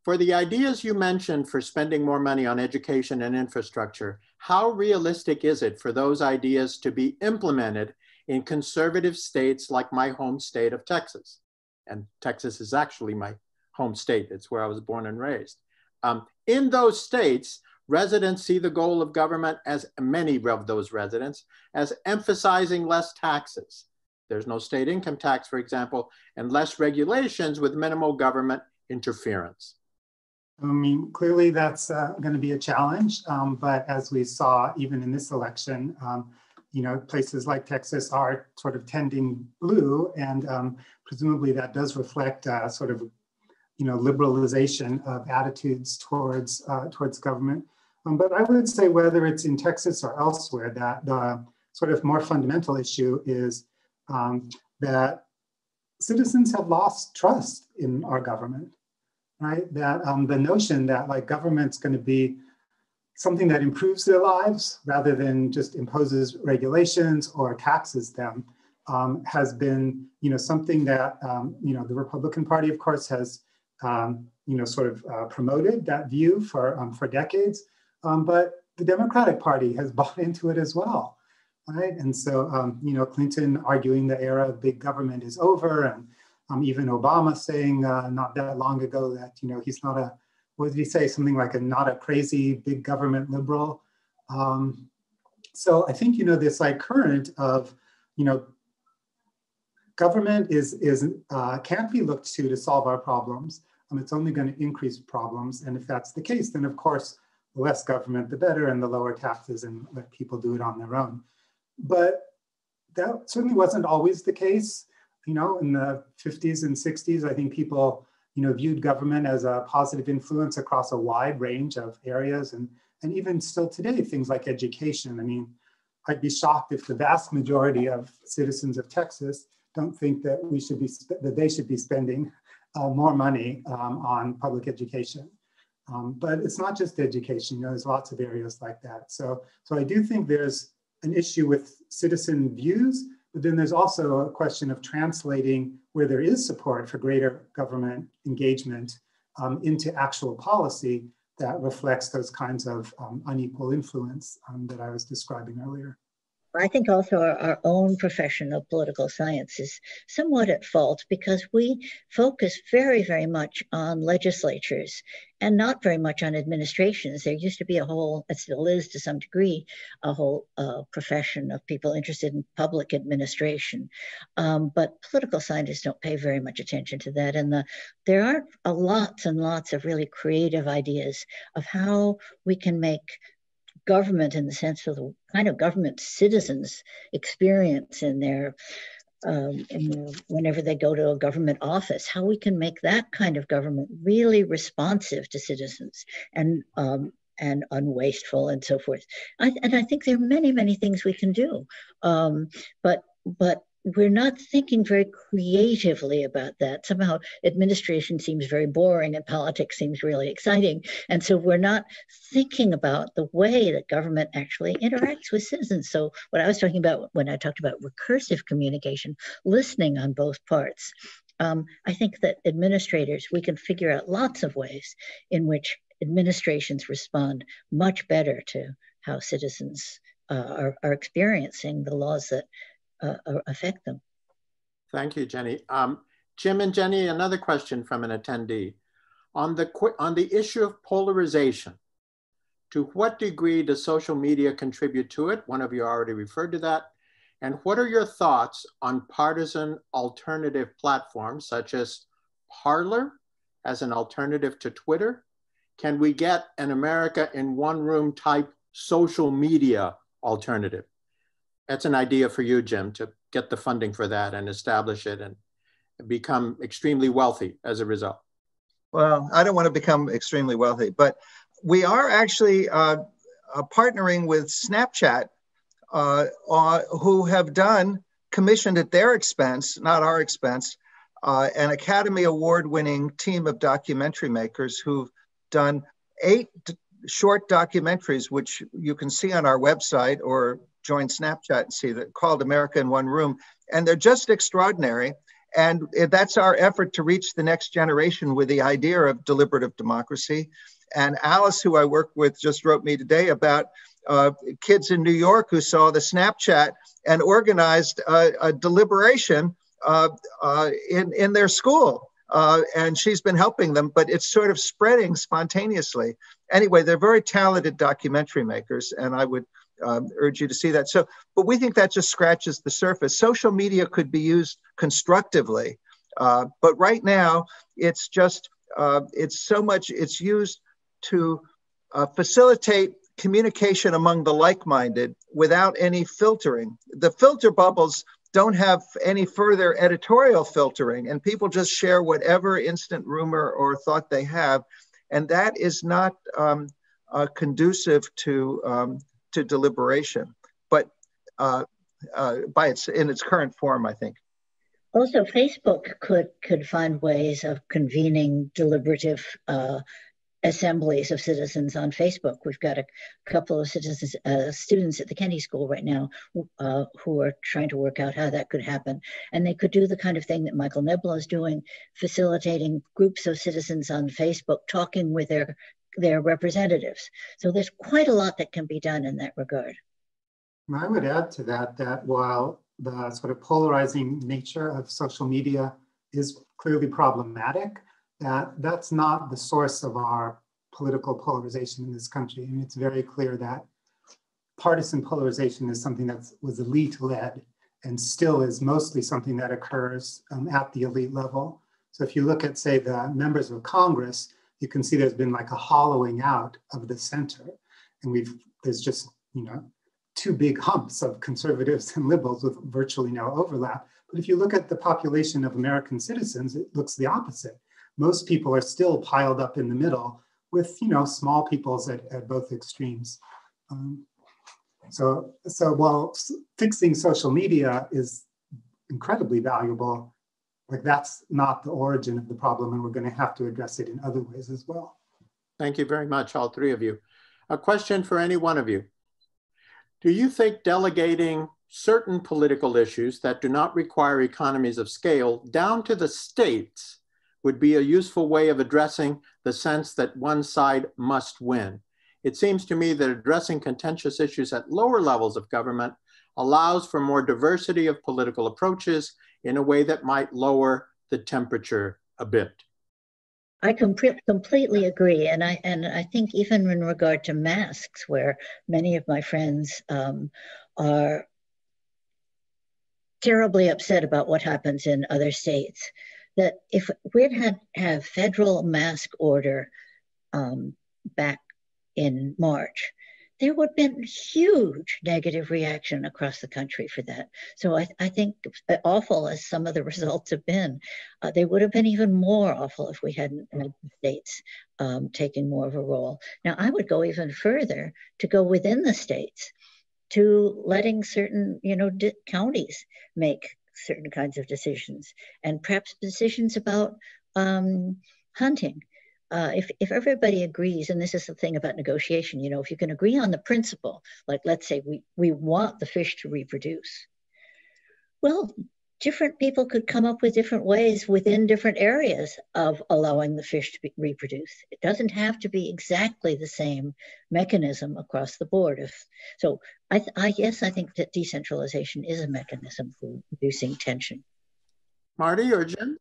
For the ideas you mentioned for spending more money on education and infrastructure, how realistic is it for those ideas to be implemented in conservative states like my home state of Texas? And Texas is actually my home state. It's where I was born and raised. Um, in those states, residents see the goal of government as many of those residents as emphasizing less taxes. There's no state income tax, for example, and less regulations with minimal government interference. I mean, clearly that's uh, going to be a challenge. Um, but as we saw, even in this election, um, you know, places like Texas are sort of tending blue, and um, presumably that does reflect uh, sort of, you know, liberalization of attitudes towards uh, towards government. Um, but I would say whether it's in Texas or elsewhere, that the sort of more fundamental issue is um, that citizens have lost trust in our government right? That um, the notion that like government's going to be something that improves their lives rather than just imposes regulations or taxes them um, has been, you know, something that um, you know the Republican Party, of course, has um, you know sort of uh, promoted that view for um, for decades, um, but the Democratic Party has bought into it as well, right? And so you know, Clinton arguing the era of big government is over and um, even Obama saying uh, not that long ago that you know he's not a what did he say something like a not a crazy big government liberal. Um, so I think you know this like current of you know government is is uh, can't be looked to to solve our problems. Um, it's only going to increase problems, and if that's the case, then of course the less government the better, and the lower taxes and let people do it on their own. But that certainly wasn't always the case you know, in the 50s and 60s, I think people, you know, viewed government as a positive influence across a wide range of areas. And, and even still today, things like education. I mean, I'd be shocked if the vast majority of citizens of Texas don't think that we should be that they should be spending uh, more money um, on public education. Um, but it's not just education. You know, there's lots of areas like that. So, so I do think there's an issue with citizen views, but then there's also a question of translating where there is support for greater government engagement um, into actual policy that reflects those kinds of um, unequal influence um, that I was describing earlier. I think also our, our, own profession of political science is somewhat at fault because we focus very, very much on legislatures and not very much on administrations. There used to be a whole, it still is to some degree, a whole uh, profession of people interested in public administration. Um, but political scientists don't pay very much attention to that. And the, there are a lots and lots of really creative ideas of how we can make government in the sense of the kind of government citizens experience in their, um, in their whenever they go to a government office, how we can make that kind of government really responsive to citizens and um, and unwasteful and so forth. I, and I think there are many, many things we can do. Um, but but we're not thinking very creatively about that. Somehow administration seems very boring and politics seems really exciting. And so we're not thinking about the way that government actually interacts with citizens. So what I was talking about when I talked about recursive communication, listening on both parts, um, I think that administrators, we can figure out lots of ways in which administrations respond much better to how citizens uh, are, are experiencing the laws that uh, uh, affect them. Thank you, Jenny. Um, Jim and Jenny, another question from an attendee. On the, on the issue of polarization, to what degree does social media contribute to it? One of you already referred to that. And what are your thoughts on partisan alternative platforms such as Parler as an alternative to Twitter? Can we get an America in one room type social media alternative? That's an idea for you, Jim, to get the funding for that and establish it and become extremely wealthy as a result. Well, I don't want to become extremely wealthy, but we are actually uh, uh, partnering with Snapchat, uh, uh who have done commissioned at their expense, not our expense, uh, an Academy Award winning team of documentary makers who've done eight short documentaries, which you can see on our website or join Snapchat and see that called America in One Room. And they're just extraordinary. And that's our effort to reach the next generation with the idea of deliberative democracy. And Alice, who I work with, just wrote me today about uh, kids in New York who saw the Snapchat and organized a, deliberation uh, uh, in, in their school. Uh, and she's been helping them, but it's sort of spreading spontaneously. Anyway, they're very talented documentary makers, and I would um, urge you to see that. So, but we think that just scratches the surface. Social media could be used constructively, uh, but right now it's just uh, it's so much. It's used to uh, facilitate communication among the like-minded without any filtering. The filter bubbles don't have any further editorial filtering, and people just share whatever instant rumor or thought they have, and that is not um, uh, conducive to um, to deliberation, but uh, uh, by its in its current form, I think. Also, Facebook could could find ways of convening deliberative uh, assemblies of citizens on Facebook. We've got a couple of citizens, uh, students at the Kennedy School right now uh, who are trying to work out how that could happen. And they could do the kind of thing that Michael Neblo is doing, facilitating groups of citizens on Facebook talking with their their representatives. So there's quite a lot that can be done in that regard. I would add to that that while the sort of polarizing nature of social media is clearly problematic, that that's not the source of our political polarization in this country. It's very clear that partisan polarization is something that was elite led and still is mostly something that occurs um, at the elite level. So if you look at, say, the members of Congress, you can see there's been like a hollowing out of the center. And we've, there's just, you know, two big humps of conservatives and liberals with virtually no overlap. But if you look at the population of American citizens, it looks the opposite. Most people are still piled up in the middle with, you know, small peoples at, at both extremes. Um, so, so while fixing social media is incredibly valuable, like that's not the origin of the problem and we're gonna have to address it in other ways as well. Thank you very much, all three of you. A question for any one of you. Do you think delegating certain political issues that do not require economies of scale down to the states would be a useful way of addressing the sense that one side must win? It seems to me that addressing contentious issues at lower levels of government allows for more diversity of political approaches in a way that might lower the temperature a bit. I com- completely agree, and I and I think even in regard to masks, where many of my friends um, are terribly upset about what happens in other states, that if we'd had have federal mask order um, back in March, there would have been huge negative reaction across the country for that. So I, I think awful as some of the results have been, uh, they would have been even more awful if we hadn't had the states um, taking more of a role. Now I would go even further to go within the states to letting certain, you know, counties make certain kinds of decisions and perhaps decisions about um, hunting uh, if, if everybody agrees, and this is the thing about negotiation, you know, if you can agree on the principle, like let's say we, we want the fish to reproduce, well, different people could come up with different ways within different areas of allowing the fish to be, reproduce. It doesn't have to be exactly the same mechanism across the board. If so, I, I I think that decentralization is a mechanism for reducing tension. Marty or Jim?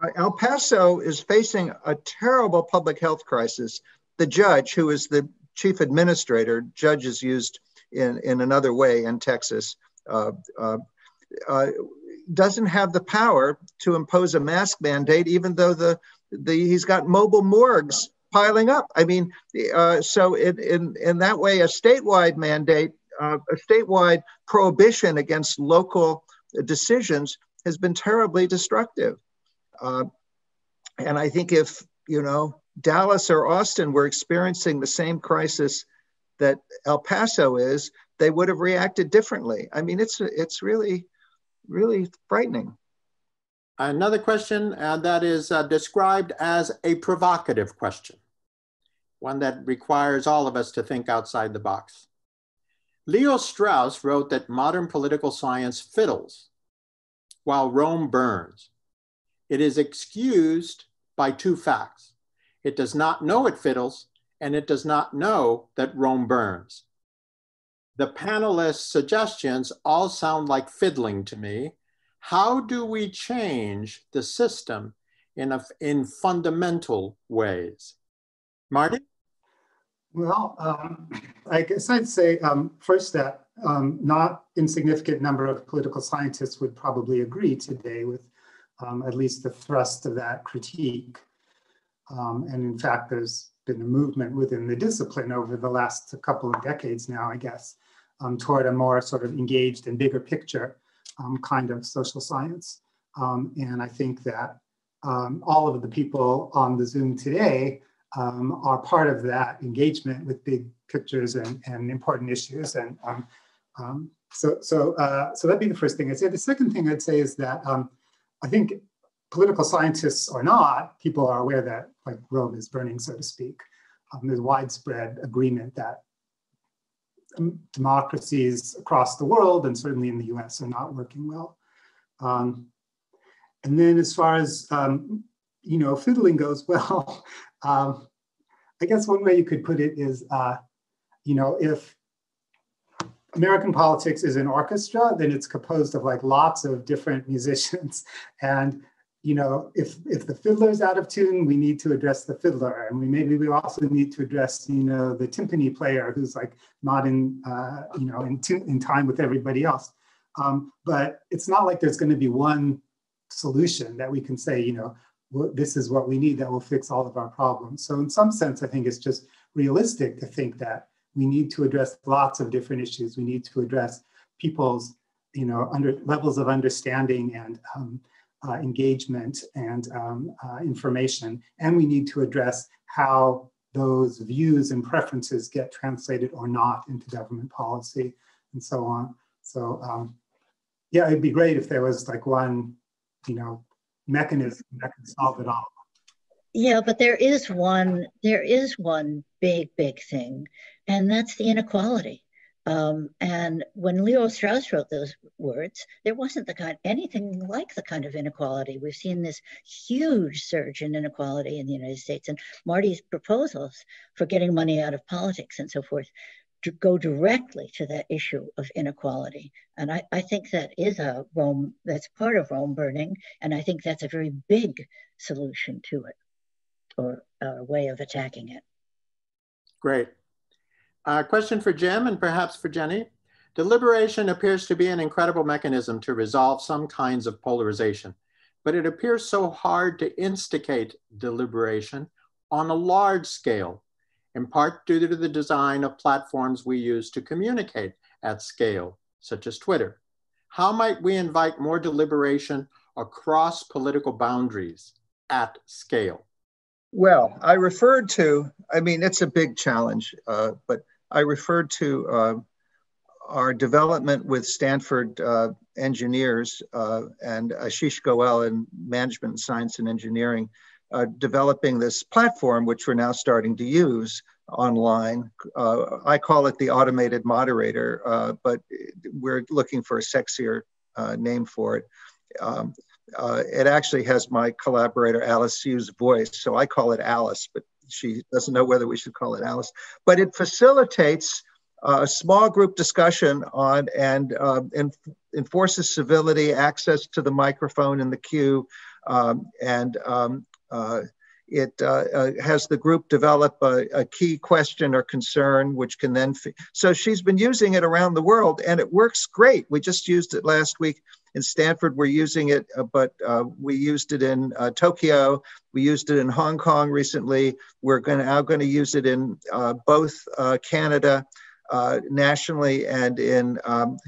Uh, El Paso is facing a terrible public health crisis. The judge, who is the chief administrator, judge is used in, in another way in Texas, uh, uh, uh, doesn't have the power to impose a mask mandate, even though the, the he's got mobile morgues piling up. I mean, uh, so in, in, in that way, a statewide mandate, uh, a statewide prohibition against local decisions has been terribly destructive. Uh, and I think if, you know, Dallas or Austin were experiencing the same crisis that El Paso is, they would have reacted differently. I mean, it's it's really, really frightening. Another question uh, that is uh, described as a provocative question, one that requires all of us to think outside the box. Leo Strauss wrote that modern political science fiddles while Rome burns. It is excused by two facts. It does not know it fiddles, and it does not know that Rome burns. The panelists' suggestions all sound like fiddling to me. How do we change the system in, a, in fundamental ways? Marty? Well, um, I guess I'd say um, first that um, not insignificant number of political scientists would probably agree today with um, at least the thrust of that critique. Um, and in fact, there's been a movement within the discipline over the last couple of decades now, I guess, um, toward a more sort of engaged and bigger picture um, kind of social science. Um, and I think that um, all of the people on the Zoom today are part of that engagement with big pictures and, and important issues. And so, so, uh, so that'd be the first thing I'd say. The second thing I'd say is that I think political scientists or not, people are aware that like Rome is burning, so to speak. Um, there's widespread agreement that um, democracies across the world and certainly in the US are not working well. Um, and then as far as, um, you know, fiddling goes, well, um, I guess one way you could put it is, uh, you know, if American politics is an orchestra, then it's composed of like lots of different musicians. And you know, if if the fiddler's out of tune, we need to address the fiddler, and we maybe we also need to address you know the timpani player who's like not in uh, you know in tune, in time with everybody else. Um, but it's not like there's going to be one solution that we can say you know this is what we need that will fix all of our problems. So in some sense, I think it's just realistic to think that we need to address lots of different issues. We need to address people's, you know, under levels of understanding and um, uh, engagement and um, uh, information. And we need to address how those views and preferences get translated or not into government policy and so on. So, um, yeah, it'd be great if there was like one, you know, mechanism that can solve it all. Yeah, but there is one, there is one big, big thing, and that's the inequality. Um, and when Leo Strauss wrote those words, there wasn't the kind anything like the kind of inequality. We've seen this huge surge in inequality in the United States, and Marty's proposals for getting money out of politics and so forth to go directly to that issue of inequality. And I, I think that is a Rome, that's part of Rome burning. And I think that's a very big solution to it or a way of attacking it. Great. Uh, question for Jim and perhaps for Jenny. Deliberation appears to be an incredible mechanism to resolve some kinds of polarization, but it appears so hard to instigate deliberation on a large scale, in part due to the design of platforms we use to communicate at scale, such as Twitter. How might we invite more deliberation across political boundaries at scale? Well, I referred to, I mean, it's a big challenge, uh, but I referred to uh, our development with Stanford uh, engineers uh, and Ashish Goel in management, science, and engineering, uh, developing this platform, which we're now starting to use online. Uh, I call it the automated moderator, uh, but we're looking for a sexier name for it. Um, it actually has my collaborator Alice Siu's voice, so I call it Alice, but she doesn't know whether we should call it Alice, but it facilitates a small group discussion on and um, enforces civility, access to the microphone in the queue, um, and um, uh, it uh, uh, has the group develop a, a, key question or concern, which can then. so she's been using it around the world, and it works great. We just used it last week in Stanford, we're using it, uh, but uh, we used it in uh, Tokyo. We used it in Hong Kong recently. We're going now going to use it in uh, both uh, Canada nationally and in um,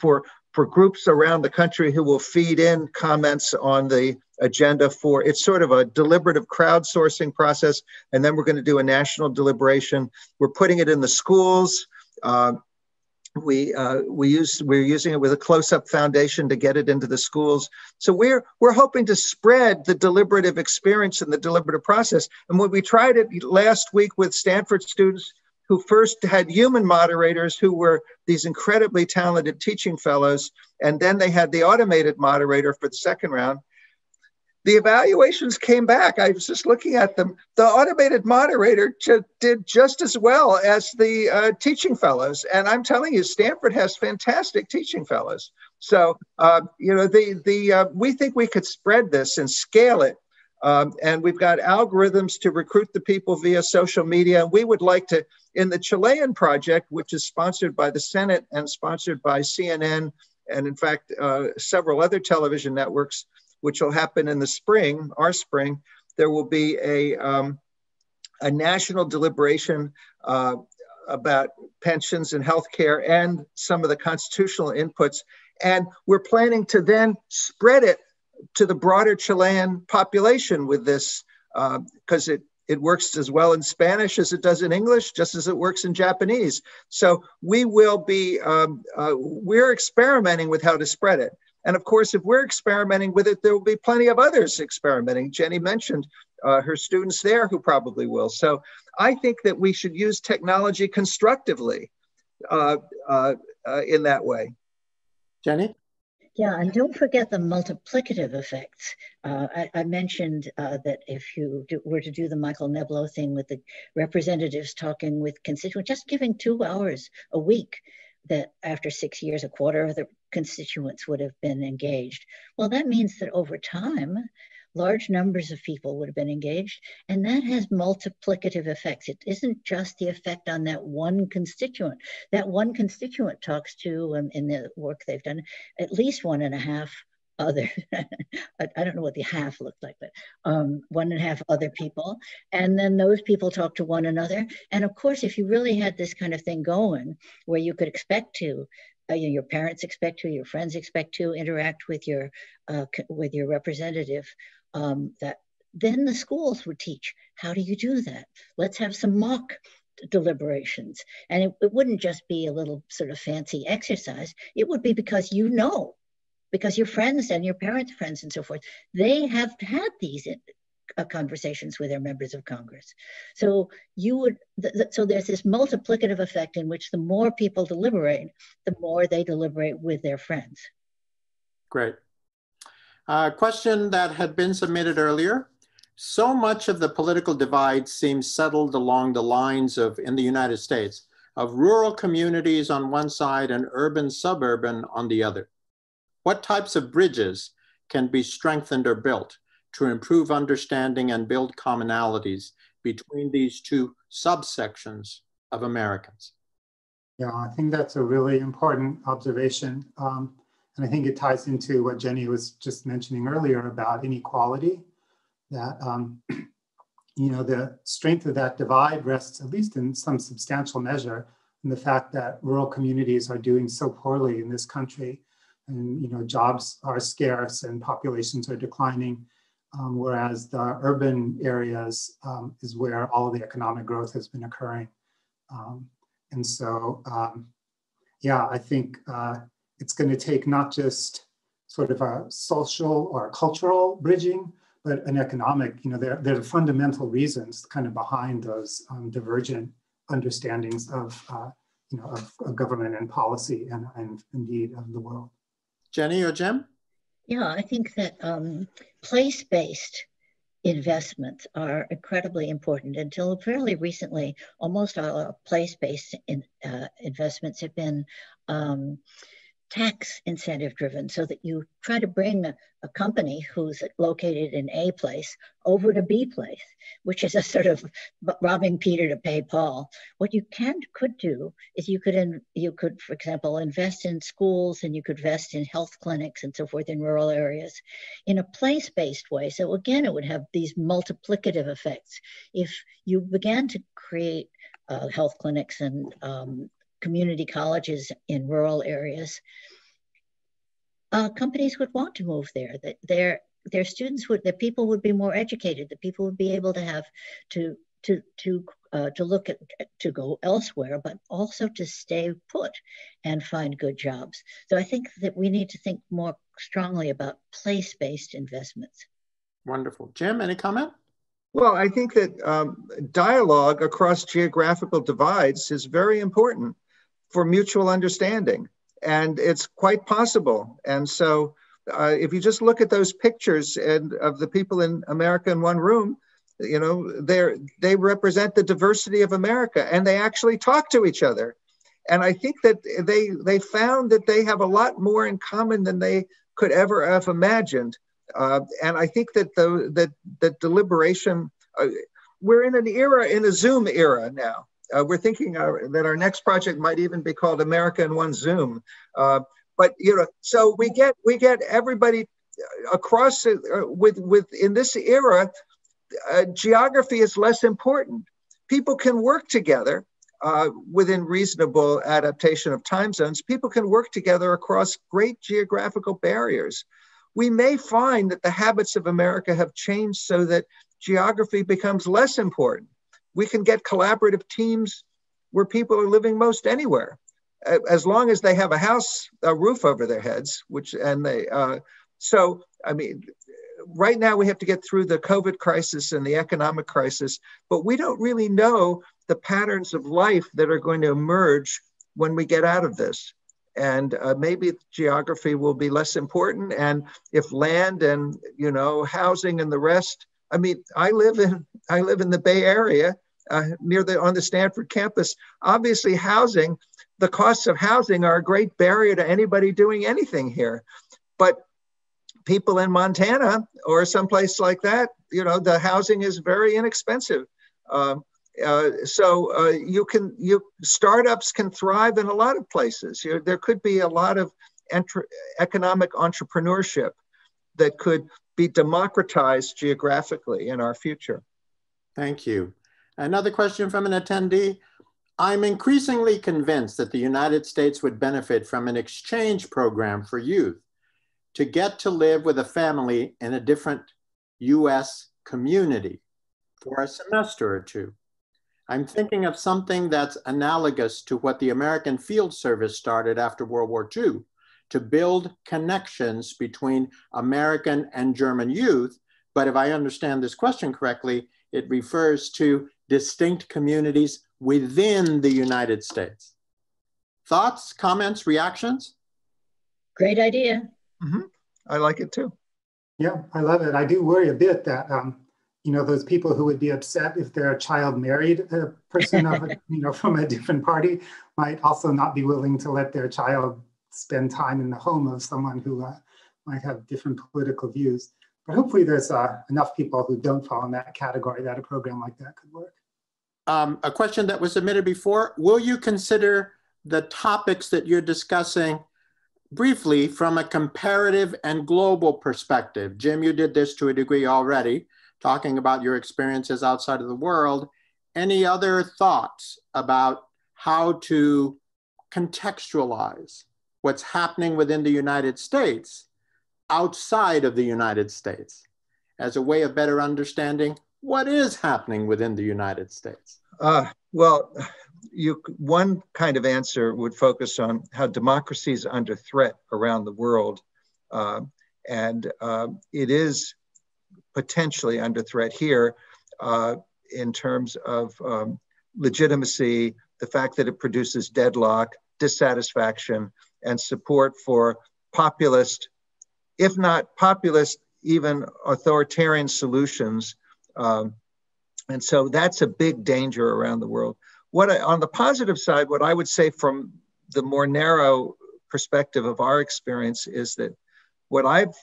for for groups around the country who will feed in comments on the agenda for it's sort of a deliberative crowdsourcing process and then we're going to do a national deliberation we're putting it in the schools uh, we uh, we use we're using it with a close-up foundation to get it into the schools. So we're we're hoping to spread the deliberative experience and the deliberative process. And when we tried it last week with stanford students who first had human moderators who were these incredibly talented teaching fellows and then they had the automated moderator for the second round the evaluations came back. I was just looking at them. The automated moderator did just as well as the uh, teaching fellows. And I'm telling you, Stanford has fantastic teaching fellows. So, uh, you know, the, the, uh, we think we could spread this and scale it. Um, and we've got algorithms to recruit the people via social media. And we would like to, in the Chilean project, which is sponsored by the Senate and sponsored by CNN, and in fact, uh, several other television networks, which will happen in the spring, our spring, there will be a, um, a national deliberation uh, about pensions and healthcare and some of the constitutional inputs. And we're planning to then spread it to the broader Chilean population with this, because uh, it it works as well in Spanish as it does in English, just as it works in Japanese. So we will be, um, uh, we're experimenting with how to spread it. And of course, if we're experimenting with it, there will be plenty of others experimenting. Jenny mentioned uh, her students there who probably will. So I think that we should use technology constructively uh, uh, uh in that way. Jenny? Yeah, and don't forget the multiplicative effects. Uh, I, I, mentioned uh, that if you do, were to do the Michael Neblo thing with the representatives talking with constituents, just giving two hours a week, that after six years, a quarter of the constituents would have been engaged. Well, that means that over time, large numbers of people would have been engaged, and that has multiplicative effects. It isn't just the effect on that one constituent. That one constituent talks to, um, in the work they've done, at least one and a half other, I don't know what the half looked like, but um, one and a half other people. And then those people talk to one another. And of course, if you really had this kind of thing going where you could expect to uh, your parents expect to, your friends expect to interact with your uh, with your representative. Um, that then the schools would teach how do you do that. Let's have some mock deliberations, and it, it wouldn't just be a little sort of fancy exercise. It would be because you know because your friends and your parents' friends and so forth, they have had these uh, conversations with their members of Congress. So you would, th th so there's this multiplicative effect in which the more people deliberate, the more they deliberate with their friends. Great. A uh, question that had been submitted earlier. So much of the political divide seems settled along the lines of, in the United States, of rural communities on one side and urban suburban on the other. What types of bridges can be strengthened or built to improve understanding and build commonalities between these two subsections of Americans? Yeah, I think that's a really important observation. Um, and I think it ties into what Jenny was just mentioning earlier about inequality, that, um, you know, the strength of that divide rests, at least in some substantial measure, in the fact that rural communities are doing so poorly in this country. And, you know, jobs are scarce and populations are declining um, whereas the urban areas um, is where all the economic growth has been occurring. Um, and so, um, yeah, I think uh, it's going to take not just sort of a social or cultural bridging, but an economic, you know, there, there are fundamental reasons kind of behind those um, divergent understandings of, uh, you know, of, of, government and policy and, and indeed of the world. Jenny or Jim? Yeah, I think that um, place-based investments are incredibly important. Until fairly recently, almost all place-based in, uh, investments have been um, tax incentive driven so that you try to bring a, a, company who's located in A place over to B place, which is a sort of robbing Peter to pay Paul. What you can could do is you could in, you could, for example, invest in schools and you could invest in health clinics and so forth in rural areas in a place-based way. So again, it would have these multiplicative effects. If you began to create uh, health clinics and um, community colleges in rural areas, uh, companies would want to move there. That their their students would, the people would be more educated. The people would be able to have to to to uh, to look at to go elsewhere, but also to stay put and find good jobs. So I think that we need to think more strongly about place-based investments. Wonderful, Jim. Any comment? Well, I think that um, dialogue across geographical divides is very important for mutual understanding. And it's quite possible. And so uh, if you just look at those pictures and of the people in America in one room, you know, they they represent the diversity of America and they actually talk to each other. And I think that they they found that they have a lot more in common than they could ever have imagined. Uh, and I think that the that that deliberation, uh, we're in an era in a Zoom era now. Uh, we're thinking uh, that our next project might even be called America in One Zoom. Uh, but you know, so we get we get everybody across uh, with with in this era, uh, geography is less important. People can work together uh, within reasonable adaptation of time zones. People can work together across great geographical barriers. We may find that the habits of America have changed so that geography becomes less important we can get collaborative teams where people are living most anywhere. As long as they have a house a roof over their heads which and they uh, so i mean right now we have to get through the covid crisis and the economic crisis but we don't really know the patterns of life that are going to emerge when we get out of this. And uh, maybe geography will be less important and if land and you know housing and the rest I mean, I live in I live in the Bay Area uh, near the on the Stanford campus. Obviously, housing, the costs of housing are a great barrier to anybody doing anything here. But people in Montana or someplace like that, you know, the housing is very inexpensive. Um, uh, so uh, you can you startups can thrive in a lot of places. You, there could be a lot of entre- economic entrepreneurship that could be democratized geographically in our future. Thank you. Another question from an attendee. I'm increasingly convinced that the United States would benefit from an exchange program for youth to get to live with a family in a different US community for a semester or two. I'm thinking of something that's analogous to what the American Field Service started after World War II to build connections between American and German youth. But if I understand this question correctly, it refers to distinct communities within the United States. Thoughts, comments, reactions? Great idea. Mm-hmm. I like it too. Yeah, I love it. I do worry a bit that um, you know those people who would be upset if their child married a person of a, you know from a different party might also not be willing to let their child spend time in the home of someone who uh, might have different political views. But hopefully, there's uh, enough people who don't fall in that category that a program like that could work. Um, a question that was submitted before: Will you consider the topics that you're discussing briefly from a comparative and global perspective? Jim, you did this to a degree already talking about your experiences outside of the world. Any other thoughts about how to contextualize what's happening within the United States outside of the United States as a way of better understanding what is happening within the United States? Uh, well, you, one kind of answer would focus on how democracy is under threat around the world. Uh, and uh, it is potentially under threat here uh, in terms of um, legitimacy, the fact that it produces deadlock, dissatisfaction, and support for populist, if not populist, even authoritarian solutions. Um, and so that's a big danger around the world. What I, on the positive side, what I would say from the more narrow perspective of our experience is that what I've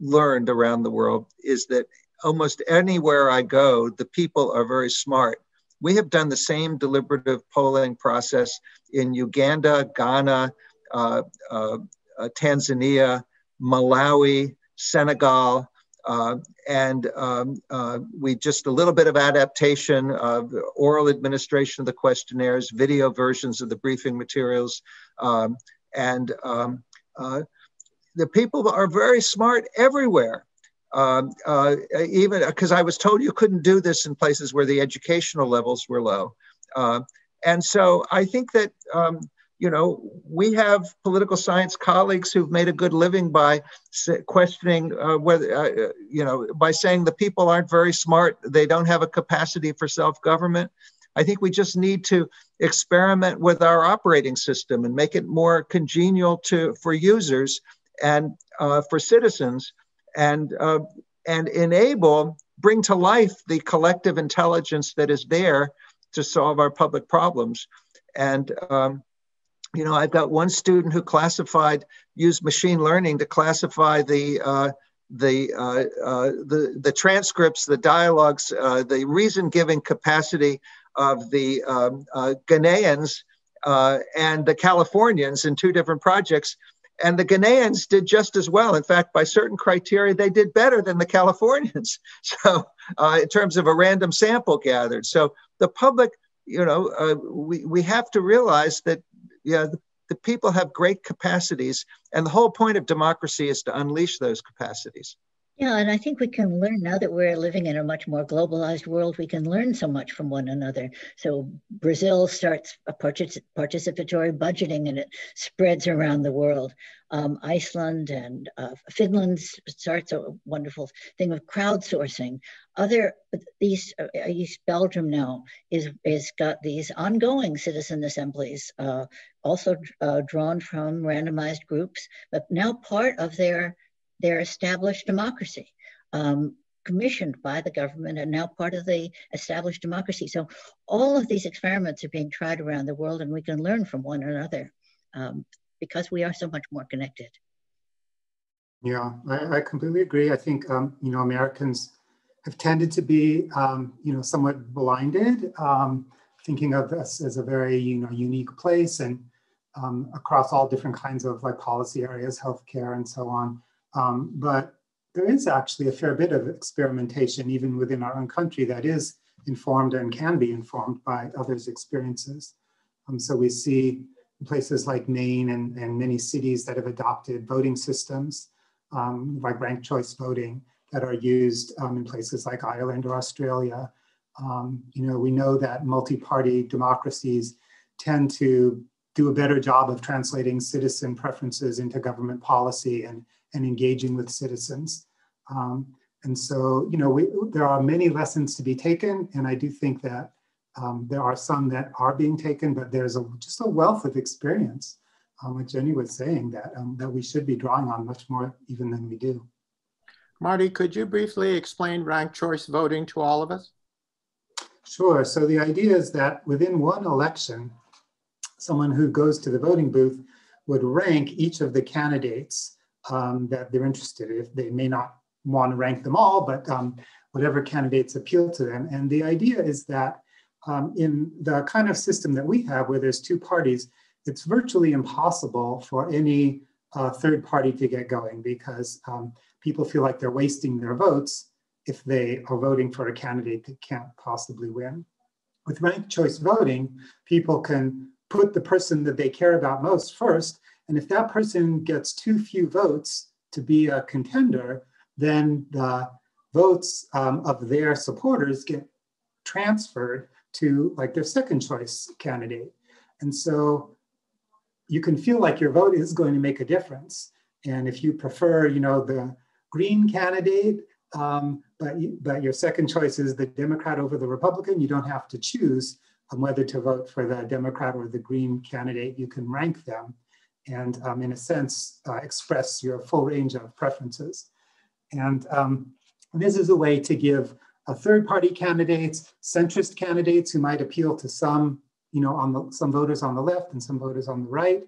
learned around the world is that almost anywhere I go, the people are very smart. We have done the same deliberative polling process in Uganda, Ghana, Tanzania, Malawi, Senegal, uh, and um, uh, we just a little bit of adaptation of oral administration of the questionnaires, video versions of the briefing materials, um, and um, uh, the people are very smart everywhere. Um, uh, even because I was told you couldn't do this in places where the educational levels were low. Uh, and so I think that, um, you know, we have political science colleagues who've made a good living by questioning uh, whether, uh, you know, by saying the people aren't very smart, they don't have a capacity for self government. I think we just need to experiment with our operating system and make it more congenial to for users and uh, for citizens and uh, and enable bring to life the collective intelligence that is there to solve our public problems and um, you know i've got one student who classified used machine learning to classify the uh, the, uh, uh, the the transcripts, the dialogues, uh, the reason giving capacity of the um, uh, Ghanaians uh, and the Californians in two different projects and the Ghanaians did just as well. In fact, by certain criteria, they did better than the Californians. So, in terms of a random sample gathered, so the public, you know, uh, we we have to realize that yeah, the, the people have great capacities, and the whole point of democracy is to unleash those capacities. Yeah, and I think we can learn now that we're living in a much more globalized world, we can learn so much from one another. So Brazil starts a participatory budgeting and it spreads around the world. Um, Iceland and uh, Finland starts a wonderful thing of crowdsourcing. Other East, uh, East Belgium now is is got these ongoing citizen assemblies, uh, also uh, drawn from randomized groups, but now part of their their established democracy, um, commissioned by the government and now part of the established democracy. So all of these experiments are being tried around the world and we can learn from one another um, because we are so much more connected. Yeah, I, I completely agree. I think, um, you know, Americans have tended to be, um, you know, somewhat blinded, um, thinking of us as a very, you know, unique place and um, across all different kinds of like policy areas, healthcare and so on. Um, but there is actually a fair bit of experimentation, even within our own country, that is informed and can be informed by others' experiences. Um, so we see places like Maine and, and many cities that have adopted voting systems, um, like ranked choice voting, that are used um, in places like Ireland or Australia. Um, you know, we know that multi-party democracies tend to do a better job of translating citizen preferences into government policy and, and engaging with citizens. Um, and so, you know, we, there are many lessons to be taken, and I do think that um, there are some that are being taken, but there's a, just a wealth of experience, um, like Jenny was saying, that, um, that we should be drawing on much more even than we do. Marty, could you briefly explain ranked choice voting to all of us? Sure. So the idea is that within one election, someone who goes to the voting booth would rank each of the candidates um, that they're interested in. They may not want to rank them all, but um, whatever candidates appeal to them. And the idea is that um, in the kind of system that we have, where there's two parties, it's virtually impossible for any uh, third party to get going because um, people feel like they're wasting their votes if they are voting for a candidate that can't possibly win. With ranked choice voting, people can put the person that they care about most first. And if that person gets too few votes to be a contender, then the votes um, of their supporters get transferred to like their second choice candidate. And so you can feel like your vote is going to make a difference. And if you prefer, you know, the green candidate, um, but, but your second choice is the Democrat over the Republican, you don't have to choose um, whether to vote for the Democrat or the Green candidate. You can rank them and, um, in a sense, uh, express your full range of preferences. And um, this is a way to give a third-party candidates, centrist candidates who might appeal to some, you know, on the, some voters on the left and some voters on the right,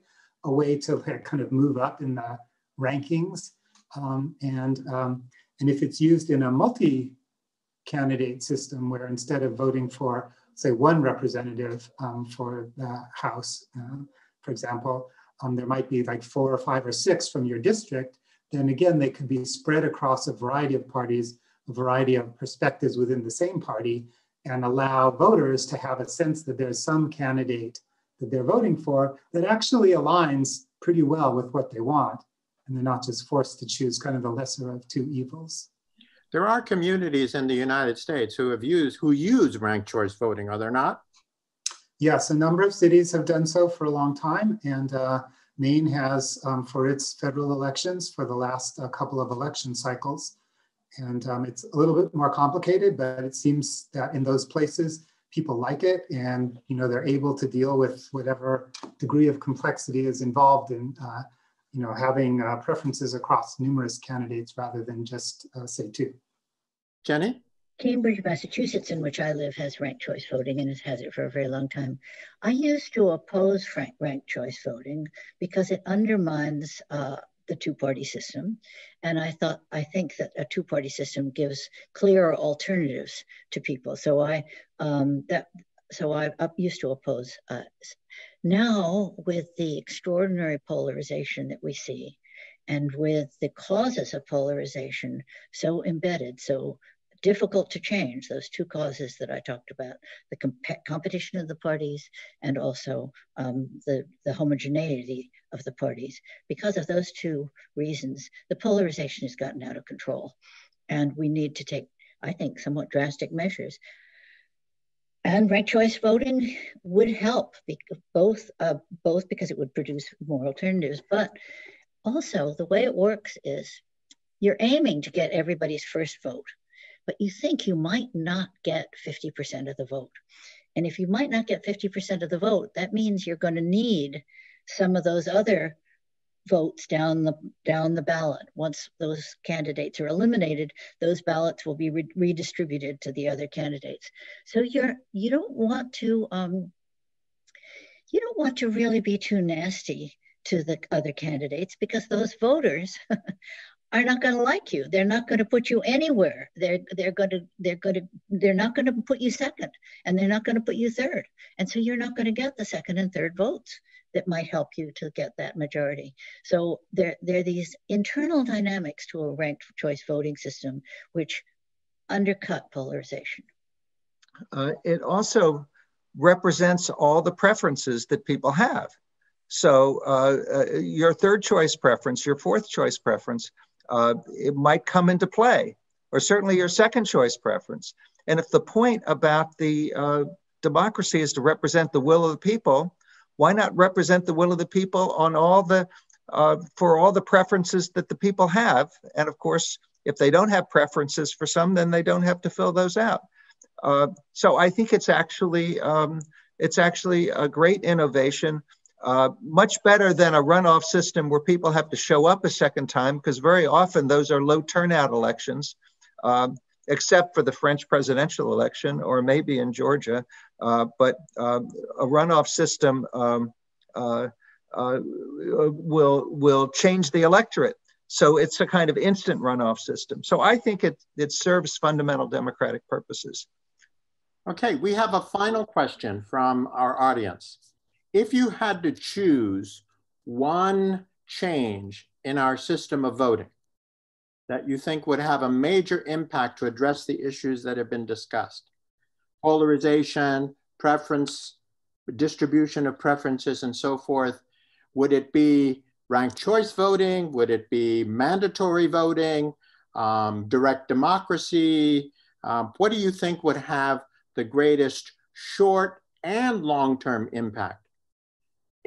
a way to kind of move up in the rankings. Um, and, um, and if it's used in a multi-candidate system where instead of voting for say, one representative um, for the House, uh, for example, um, there might be like four or five or six from your district, then again, they could be spread across a variety of parties, a variety of perspectives within the same party, and allow voters to have a sense that there's some candidate that they're voting for that actually aligns pretty well with what they want. And they're not just forced to choose kind of the lesser of two evils. There are communities in the United States who have used, who use ranked choice voting, are there not? Yes, a number of cities have done so for a long time. And uh, Maine has um, for its federal elections for the last uh, couple of election cycles. And um, it's a little bit more complicated, but it seems that in those places, people like it and you know they're able to deal with whatever degree of complexity is involved in uh, you know, having uh, preferences across numerous candidates rather than just uh, say two. Jenny? Cambridge, Massachusetts, in which I live, has ranked choice voting and it has it for a very long time. I used to oppose ranked choice voting because it undermines uh, the two-party system, and I thought I think that a two-party system gives clearer alternatives to people. So I um, that so I used to oppose uh, now, with the extraordinary polarization that we see, and with the causes of polarization so embedded, so difficult to change, those two causes that I talked about, the comp competition of the parties and also um, the, the homogeneity of the parties. Because of those two reasons, the polarization has gotten out of control. And we need to take, I think, somewhat drastic measures and ranked choice voting would help both uh, both because it would produce more alternatives, but also the way it works is you're aiming to get everybody's first vote, but you think you might not get 50% of the vote. And if you might not get 50% of the vote, that means you're going to need some of those other votes down the down the ballot. Once those candidates are eliminated, those ballots will be re redistributed to the other candidates. So you're you don't want to um, you don't want to really be too nasty to the other candidates because those voters are not going to like you. They're not going to put you anywhere. They're they're going to they're going to they're not going to put you second, and they're not going to put you third, and so you're not going to get the second and third votes that might help you to get that majority. So there there are these internal dynamics to a ranked choice voting system which undercut polarization. Uh, it also represents all the preferences that people have. So uh, uh, your third choice preference, your fourth choice preference uh, it might come into play, or certainly your second choice preference. And if the point about the uh, democracy is to represent the will of the people, Why not represent the will of the people on all the uh, for all the preferences that the people have? And of course, if they don't have preferences for some, then they don't have to fill those out. Uh, so I think it's actually um, it's actually a great innovation, uh, much better than a runoff system where people have to show up a second time because very often those are low turnout elections. Um, except for the French presidential election or maybe in Georgia. Uh, but uh, a runoff system um, uh, uh, will will change the electorate. So it's a kind of instant runoff system. So I think it it serves fundamental democratic purposes. Okay, we have a final question from our audience. If you had to choose one change in our system of voting that you think would have a major impact to address the issues that have been discussed, polarization, preference, distribution of preferences, and so forth, would it be ranked choice voting? Would it be mandatory voting, um, direct democracy? Um, what do you think would have the greatest short and long term impact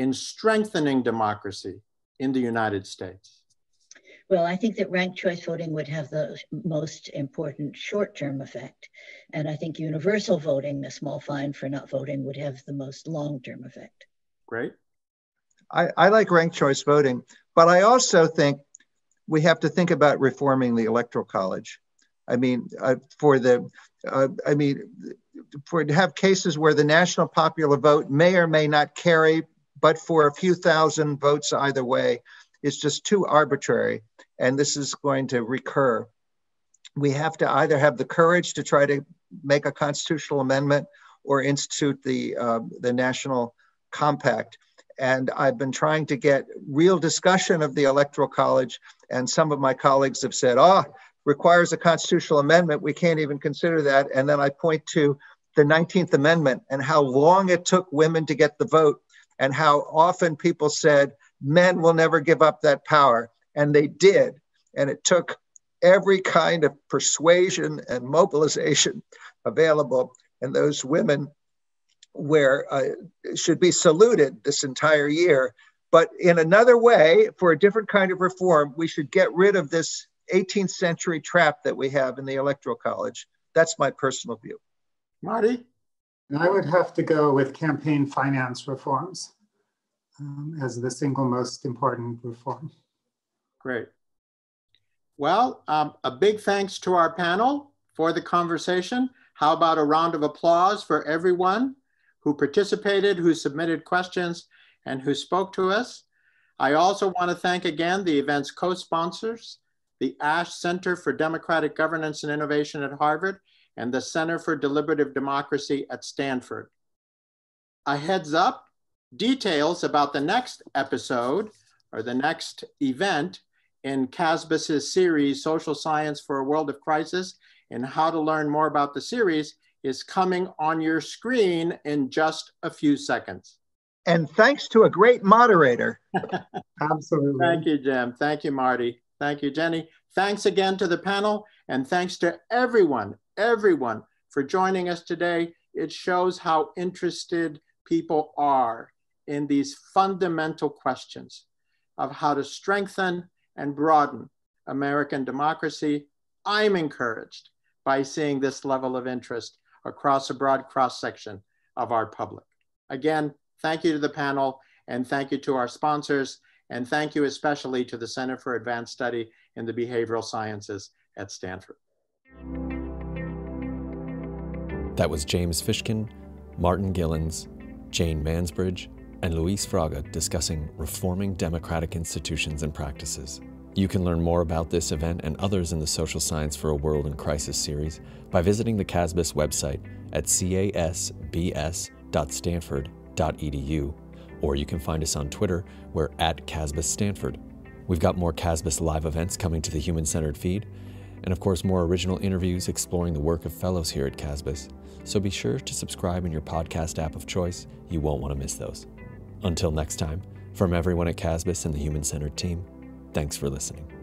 in strengthening democracy in the United States? Well, I think that ranked choice voting would have the most important short term effect. And I think universal voting, a small fine for not voting, would have the most long term effect. Great. I, I like ranked choice voting, but I also think we have to think about reforming the electoral college. I mean, uh, for the, uh, I mean, for to have cases where the national popular vote may or may not carry, but for a few thousand votes either way, is just too arbitrary. And this is going to recur. We have to either have the courage to try to make a constitutional amendment or institute the, uh, the national compact. And I've been trying to get real discussion of the Electoral College. And some of my colleagues have said, oh, requires a constitutional amendment. We can't even consider that. And then I point to the 19th Amendment and how long it took women to get the vote, and how often people said, men will never give up that power. And they did. And it took every kind of persuasion and mobilization available. And those women were, uh, should be saluted this entire year. But in another way, for a different kind of reform, we should get rid of this 18th century trap that we have in the Electoral College. That's my personal view. Marty? And I would have to go with campaign finance reforms um, as the single most important reform. Great. Well, um, a big thanks to our panel for the conversation. How about a round of applause for everyone who participated, who submitted questions, and who spoke to us? I also want to thank again the event's co-sponsors, the Ash Center for Democratic Governance and Innovation at Harvard, and the Center for Deliberative Democracy at Stanford. A heads up, details about the next episode or the next event in CASBS's series, Social Science for a World of Crisis, and how to learn more about the series is coming on your screen in just a few seconds. And thanks to a great moderator. Absolutely. Thank you, Jim. Thank you, Marty. Thank you, Jenny. Thanks again to the panel, and thanks to everyone, everyone for joining us today. It shows how interested people are in these fundamental questions of how to strengthen and broaden American democracy. I'm encouraged by seeing this level of interest across a broad cross section of our public. Again, thank you to the panel and thank you to our sponsors and thank you especially to the Center for Advanced Study in the Behavioral Sciences at Stanford. That was James Fishkin, Martin Gilens, Jane Mansbridge, and Luis Fraga discussing reforming democratic institutions and practices. You can learn more about this event and others in the Social Science for a World in Crisis series by visiting the CASBS website at casbs.stanford.edu, or you can find us on Twitter, we're at CASBS Stanford. We've got more CASBS live events coming to the human centered feed, and of course, more original interviews exploring the work of fellows here at CASBS. So be sure to subscribe in your podcast app of choice. You won't want to miss those. Until next time, from everyone at CASBS and the Human Centered team, thanks for listening.